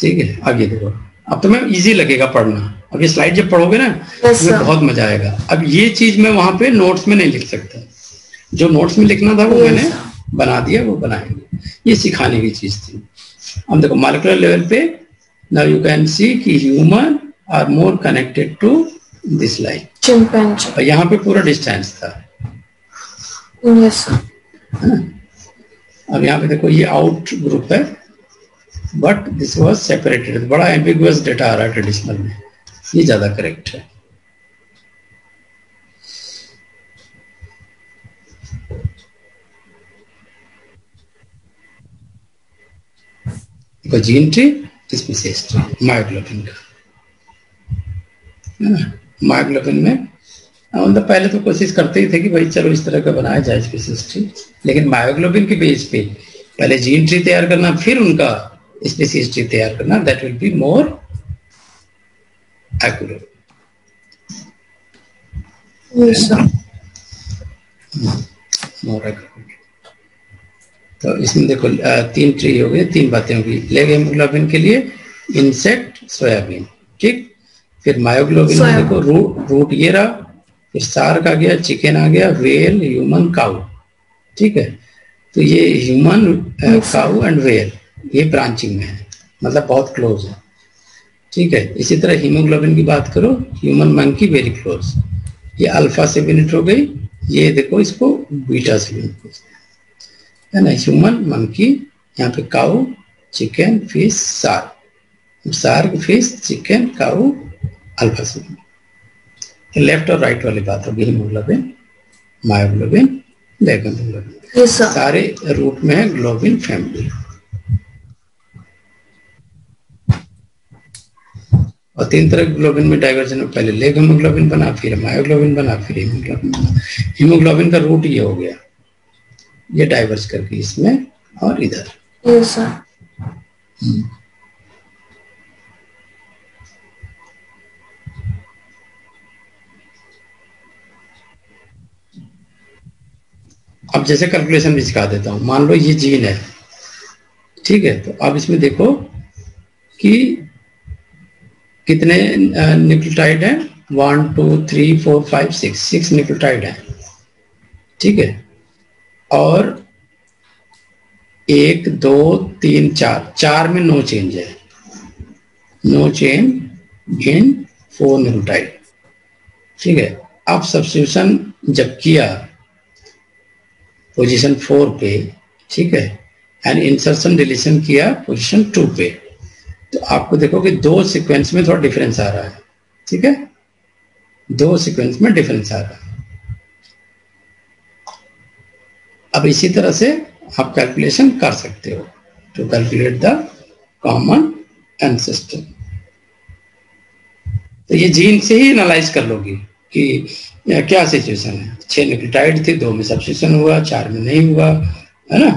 [SPEAKER 1] ठीक है आगे देखो अब तो मैम इजी लगेगा पढ़ना अब ये स्लाइड जब पढ़ोगे ना तुम्हें बहुत मजा आएगा अब ये चीज मैं वहां पे नोट्स में नहीं लिख सकता जो नोट्स में लिखना था वो मैंने बना दिया वो बनाएंगे ये सिखाने की चीज थी अब देखो मालिकुलर लेवल पे Now you can see कि human are more connected to this line.
[SPEAKER 2] Chimpanzee.
[SPEAKER 1] और यहाँ पे पूरा distance था.
[SPEAKER 2] Yes. हाँ?
[SPEAKER 1] अब यहाँ पे देखो ये out group है but this was separated बड़ा ambiguous data आ रहा traditional ट्रेडिशनल में ये ज्यादा करेक्ट है जीन ट्री इसमें से स्ट्रॉन्ग मायोग्लोबिन का है ना मायोग्लोबिन में मतलब पहले तो कोशिश करते ही थे कि भाई चलो इस तरह का बनाया जाए स्पेसिस ट्री लेकिन मायोग्लोबिन के बेस पे पहले जीन ट्री तैयार करना फिर उनका स्पेसिस ट्री तैयार करना that will be more accurate more accurate तो इसमें देखो तीन ट्री हो गए तीन बातें होगी लेग हेमोग्लोबिन के लिए इंसेक्ट सोयाबीन ठीक फिर मायोग्लोबिन में देखो रूट रूट ये रहा फिर सार्क आ गया चिकन आ गया वेल ह्यूमन काउ ठीक है तो ये ह्यूमन काउ एंड वेल ये ब्रांचिंग में है मतलब बहुत क्लोज है ठीक है इसी तरह हीमोग्लोबिन की बात करो ह्यूमन मंकी वेरी क्लोज ये अल्फा से यूनिट हो गई ये देखो इसको बीटा से यूनिट है ना ह्यूमन मंकी यहाँ पे cow chicken fish shark shark fish chicken alpha सुमन लेफ्ट और राइट वाली बात होगी हिमोग्लोबिन मायोग्लोबिन yes, सारे रूट में है ग्लोबिन फैमिली और तीन तरह ग्लोबिन में डाइवर्जन में पहले लेग हीमोग्लोबिन बना फिर मायोग्लोबिन बना फिर हीमोग्लोबिन बना हीमोग्लोबिन का रूट ये हो गया ये डाइवर्स करके इसमें और इधर
[SPEAKER 2] yes, हम्म।
[SPEAKER 1] अब जैसे कैलकुलेशन भी सिखा देता हूं मान लो ये जीन है ठीक है तो अब इसमें देखो कि कितने न्यूक्लियोटाइड हैं one two three four five six six nucleotide हैं ठीक है और एक दो तीन चार चार में नो चेंज है no change in four type ठीक है अब सब्सिट्यूशन जब किया पोजीशन फोर पे ठीक है एंड इंसर्शन डिलीशन किया पोजीशन टू पे तो आपको देखो कि दो सीक्वेंस में थोड़ा डिफरेंस आ रहा है ठीक है दो सीक्वेंस में डिफरेंस आ रहा है अब इसी तरह से आप कैलकुलेशन कर सकते हो to calculate the common ancestor तो ये जीन से ही एनालाइज कर लोगे कि क्या सिचुएशन है छह न्यूक्लियोटाइड थे दो में सब्सिशन हुआ चार में नहीं हुआ है ना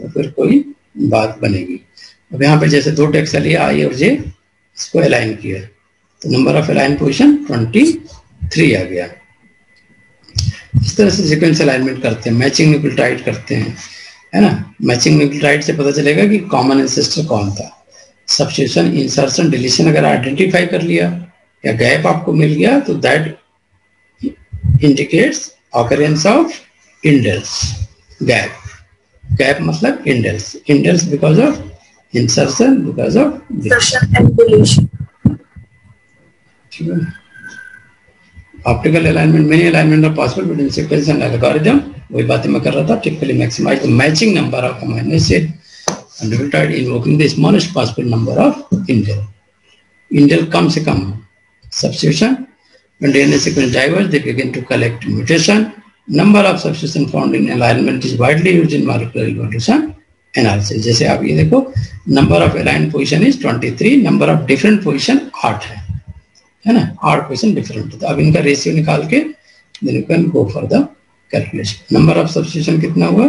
[SPEAKER 1] तो फिर कोई बात बनेगी अब यहाँ पे जैसे दो टेक्स लिया आई और जे इसको अलाइन किया तो number of align position twenty three आ गया इस तरह से सिक्वेंस अलाइनमेंट करते हैं मैचिंग न्यूक्लियोटाइड करते हैं है ना मैचिंग न्यूक्लियोटाइड से पता चलेगा कि कॉमन एंसेस्टर कौन था सब्सिट्यूशन इंसर्शन डिलीशन अगर आइडेंटिफाई कर लिया या गैप आपको मिल गया तो that indicates occurrence of indels gap gap मतलब indels indels because of insertion because of this. Insertion and deletion. Optical alignment many alignment are possible between sequence and algorithm वही बातें मैं कर रहा था typically maximise the matching number of minus eight and resulted in working the smallest possible number of integers. Integer comes a common substitution. When DNA sequence diverge, they begin to collect mutation. Number of substitution found in alignment is widely used in molecular evolution analysis. जैसे आप ये देखो, number of aligned position is 23, number of different position 8 है. है ना आठ question different होता है अब इनका रेशियो निकाल के then you can go for the calculation number of substitution कितना हुआ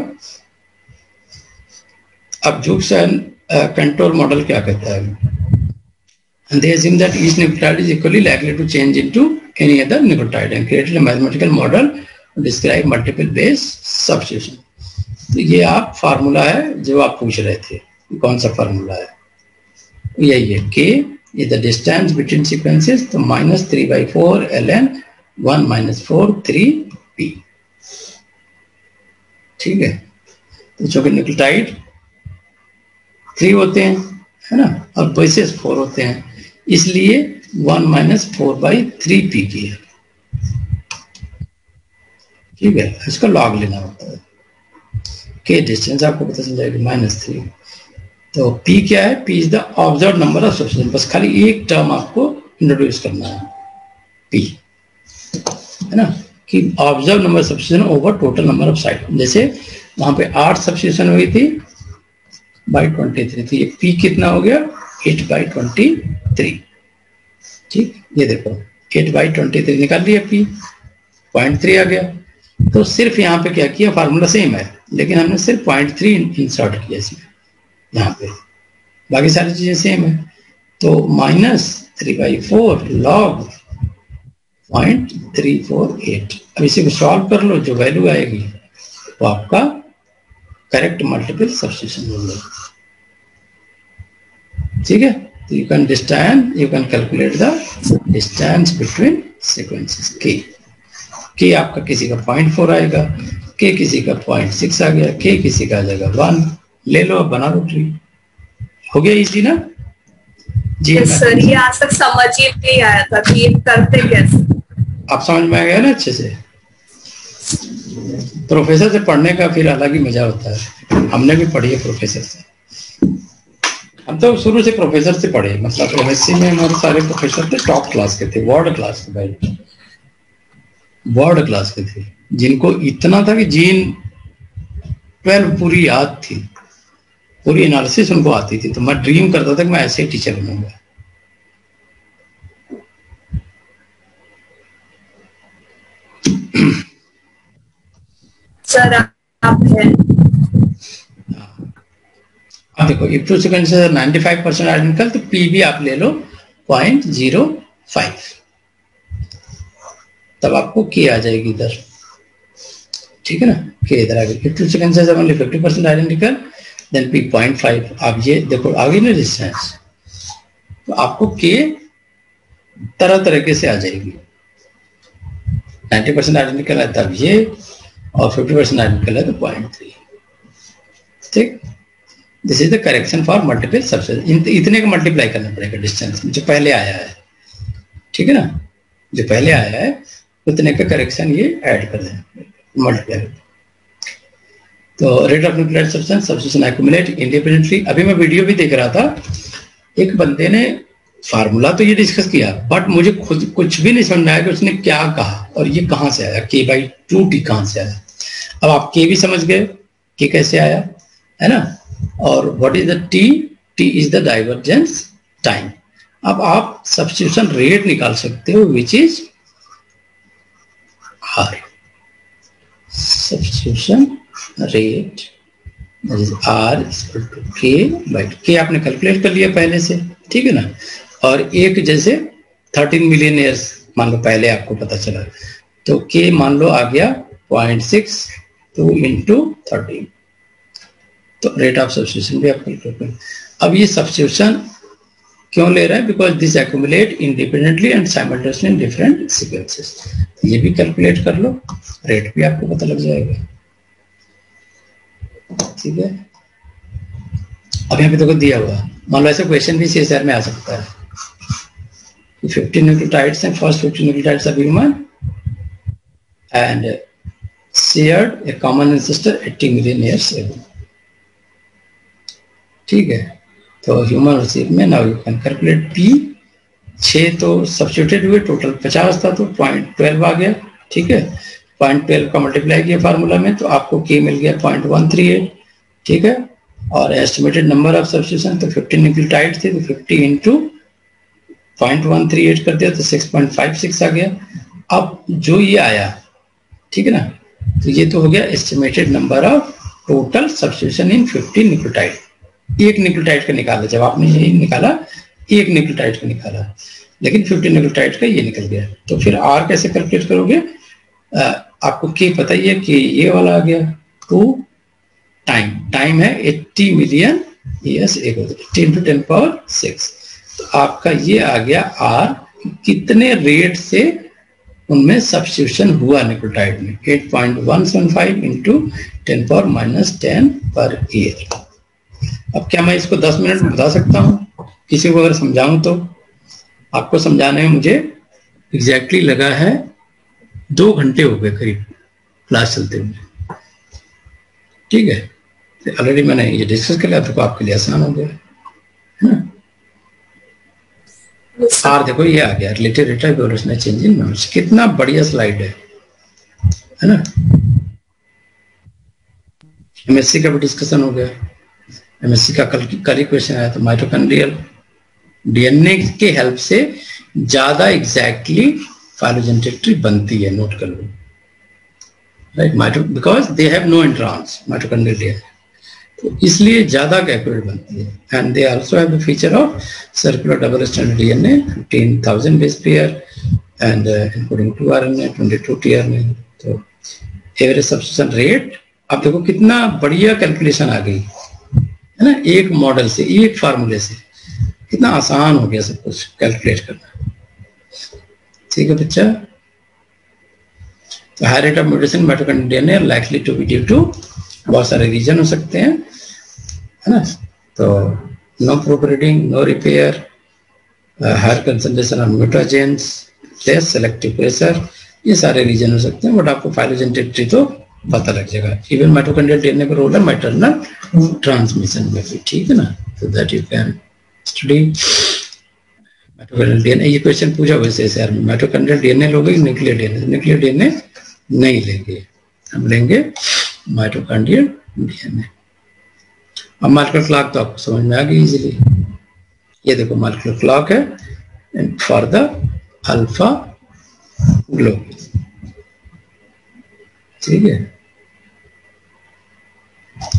[SPEAKER 1] अब जूक्स एंड कंट्रोल मॉडल क्या कहता है and they assume that each nucleotide is equally likely to change into any other nucleotide and created a mathematical model to describe multiple base substitution. तो ये आप formula है जो आप पूछ रहे थे कौन सा फार्मूला है यही है के is the distance between sequences, so minus 3 by 4 ln 1 minus 4 3 p ठीक है तो चूंकि निकलटाइड थ्री होते हैं है ना और बेसिस फोर होते हैं इसलिए one minus four by three P की है ठीक है इसका लॉग लेना होता है के डिस्टेंस आपको पता चल जाएगा माइनस थ्री तो P क्या है P is the observe number of substance बस खाली एक टर्म आपको इंट्रोड्यूस करना है P है ना कि observe number substance over total number of sites जैसे वहां पे आठ सब्सटेंशन हुई थी बाई ट्वेंटी थ्री तो ये पी कितना हो गया एट बाई ट्वेंटी थ्री ठीक ये देखो एट बाई ट्वेंटी थ्री निकाल लिया पी पॉइंट थ्री आ गया तो सिर्फ यहाँ पे क्या किया फार्मूला सेम है लेकिन हमने सिर्फ पॉइंट थ्री इंसर्ट किया इसमें यहाँ पे बाकी सारी चीजें सेम है तो minus three by four log point three four eight अब इसी को सॉल्व कर लो जो वैल्यू आएगी वो आपका करेक्ट मल्टीपल सब्सटीट्यूशन होगा ठीक है तो you can distance you can calculate the distance between sequences के के आपका किसी का पॉइंट फोर आएगा के किसी का पॉइंट सिक्स आ गया के किसी का आ जाएगा वन ले लो बना लो ट्री हो गया इजी ना जी yes, तो सर ये
[SPEAKER 2] आज तक समझ ही नहीं आया था कि ये करते कैसे
[SPEAKER 1] आप समझ में आ गया ना अच्छे से प्रोफेसर से पढ़ने का फिर अलग ही मजा होता है हमने भी पढ़ी है प्रोफेसर से हम तो शुरू से प्रोफेसर से पढ़े मतलब एमएससी में हमारे सारे प्रोफेसर थे टॉप क्लास के थे वर्ल्ड क्लास के भाई वर्ल्ड क्लास के थे जिनको इतना था कि जीन ट्वेल्व पूरी याद थी पूरी एनालिसिस उनको आती थी तो मैं ड्रीम करता था कि मैं ऐसे ही टीचर बनूंगा
[SPEAKER 2] सर आप
[SPEAKER 1] हाँ। देखो इफ टू सेकंड से फाइव परसेंट आइडेंटिकल तो पी भी आप ले लो पॉइंट जीरो फाइव तब आपको के आ जाएगी इधर ठीक है ना के इधर आ गई इफ टू सेकंड से fifty percent identical then P point five आप ये देखो आगे ना डिस्टेंस तो आपको के तरह तरह के से आ जाएगी नाइन्टी परसेंट निकल है तब ये और फिफ्टी परसेंट निकल है तो पॉइंट थ्री ठीक this is the correction for multiple सबसे इतने का मल्टीप्लाई करना पड़ेगा डिस्टेंस जो पहले आया है ठीक है ना जो पहले आया है उतने का करेक्शन ये ऐड कर देना मल्टीप्लाई तो rate of nuclear substance substance accumulate independently अभी मैं वीडियो भी देख रहा था एक बंदे ने फार्मूला तो ये डिस्कस किया बट मुझे खुद कुछ भी नहीं समझ आया कि उसने क्या कहा और ये कहां से आया के बाई टू टी कहां से आया अब आप के भी समझ गए के कैसे आया है ना और what is the T T is the divergence time अब आप सब्सटीट्यूशन रेट निकाल सकते हो which is R substitution rate R equal to K by K आपने कैलकुलेट कर लिया पहले से ठीक है ना और एक जैसे थर्टीन मिलियन ईयर्स मान लो पहले आपको पता चला तो के मान लो आ गया point six two into thirteen तो रेट ऑफ सब्सिट्यूशन भी आप कैलकुलेट करें अब ये सब्सिट्यूशन क्यों ले रहा है because this accumulate independently and simultaneously in different sequences ये भी कैलकुलेट कर लो रेट भी आपको पता लग जाएगा ठीक है अब यहाँ पे देखो दिया हुआ मान लो ऐसा क्वेश्चन भी सी में आ सकता है फिफ्टी न्यूक्लियोटाइड्स हैं first fifty nucleotides of human and shared a common ancestor eighty million years ago. ठीक है तो ह्यूमन रिसीव में now you can calculate P छः तो सब्सिट्यूटेड हुए टोटल पचास था तो पॉइंट ट्वेल्व आ गया ठीक है पॉइंट ट्वेल्व का मल्टीप्लाई किया फार्मूला में तो आपको के मिल गया पॉइंट वन थ्री एट ठीक है और एस्टिमेटेड नंबर ऑफ सब्सटीट्यूशन तो फिफ्टी निकल टाइट थे तो fifty into point one three eight कर दिया तो सिक्स पॉइंट फाइव सिक्स आ गया अब जो ये आया ठीक है ना तो ये तो हो गया estimated number of total substitution in 15 nucleotide एक न्यूक्लियोटाइड का निकाला जब आपने ये निकाला एक न्यूक्लियोटाइड का निकाला लेकिन 15 न्यूक्लियोटाइड का ये निकल गया तो फिर आर कैसे कैलकुलेट करोगे आपको की पता ही है कि ये वाला आ गया टू टाइम टाइम है 80 million years ago to ten power six तो आपका ये आ गया आर कितने रेट से उनमें सब्सिट्यूशन हुआ निकोटाइड में 8.175 point one seven five into ten power minus ten पर ईयर अब क्या मैं इसको 10 मिनट में बता सकता हूँ किसी को अगर समझाऊं तो आपको समझाने में मुझे एग्जैक्टली exactly लगा है दो घंटे हो गए करीब क्लास चलते हुए ठीक है ऑलरेडी मैंने ये डिस्कस कर लिया तो आपके लिए आसान हो गया है हाँ। ना देखो ये आ गया relative rate of evolutionary change in memory कितना बढ़िया स्लाइड है है ना एमएससी का भी डिस्कशन हो गया एमएससी का कल कल ही क्वेश्चन आया तो माइट्रोकंड्रियल डीएनए के हेल्प से ज्यादा एग्जैक्टली exactly phylogenetic tree बनती है नोट कर लो right mito because they have no introns mitochondria तो इसलिए ज्यादा कैकुलेट बनती है and they also have the feature of circular double standard DNA 15000 base pair and including 2 RNA 22 tRNA तो एवरेज सब्सटीट्यूशन रेट अब देखो कितना बढ़िया कैलकुलेशन आ गई है ना एक मॉडल से एक फार्मूले से कितना आसान हो गया सब कुछ कैलकुलेट करना ठीक है बच्चा तो high rate of mutation mitochondria ने likely to be due to बहुत सारे रीजन हो सकते हैं है ना तो no proofreading no repair higher concentration of mutagens less selective pressure ये सारे रीजन हो सकते हैं बट आपको फाइलोजेंटिक ट्री तो पता लग जाएगा इवन माइटोकॉन्ड्रियल डीएनए का रोल है मैटरनल ट्रांसमिशन में भी ठीक है ना तो that you can study mitochondrial DNA ये क्वेश्चन पूछा वैसे सर आर माइटोकॉन्ड्रियल डीएनए लोगे न्यूक्लियर डीएनए तो न्यूक्लियर डीएनए नहीं लेंगे हम लेंगे माइटोकॉन्ड्रियल डीएनए अब मार्कर क्लॉक तो आपको समझ में आ गई इजीली ये देखो मार्कर क्लॉक है फॉर द अल्फा ग्लोब ठीक है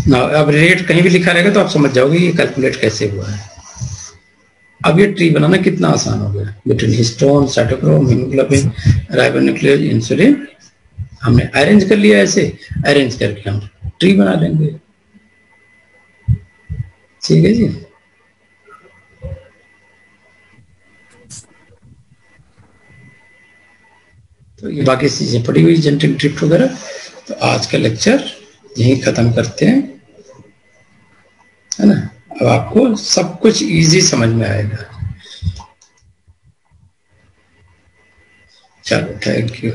[SPEAKER 1] ना अब रेट कहीं भी लिखा रहेगा तो आप समझ जाओगे ये कैलकुलेट कैसे हुआ है अब ये ट्री बनाना कितना आसान हो गया between histone cytochrome haemoglobin राइबोन्यूक्लियर insulin हमने अरेंज कर लिया ऐसे अरेंज करके हम ट्री बना लेंगे ठीक है जी तो ये बाकी चीजें पड़ी हुई जेनेटिक ड्रिफ्ट वगैरह तो आज का लेक्चर यही खत्म करते हैं है ना अब आपको सब कुछ इजी समझ में आएगा चलो थैंक यू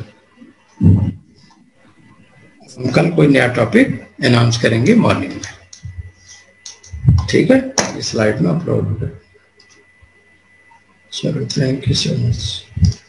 [SPEAKER 1] हम कल कोई नया टॉपिक अनाउंस करेंगे मॉर्निंग में ठीक है स्लाइड में अपलोड चलो थैंक यू सो मच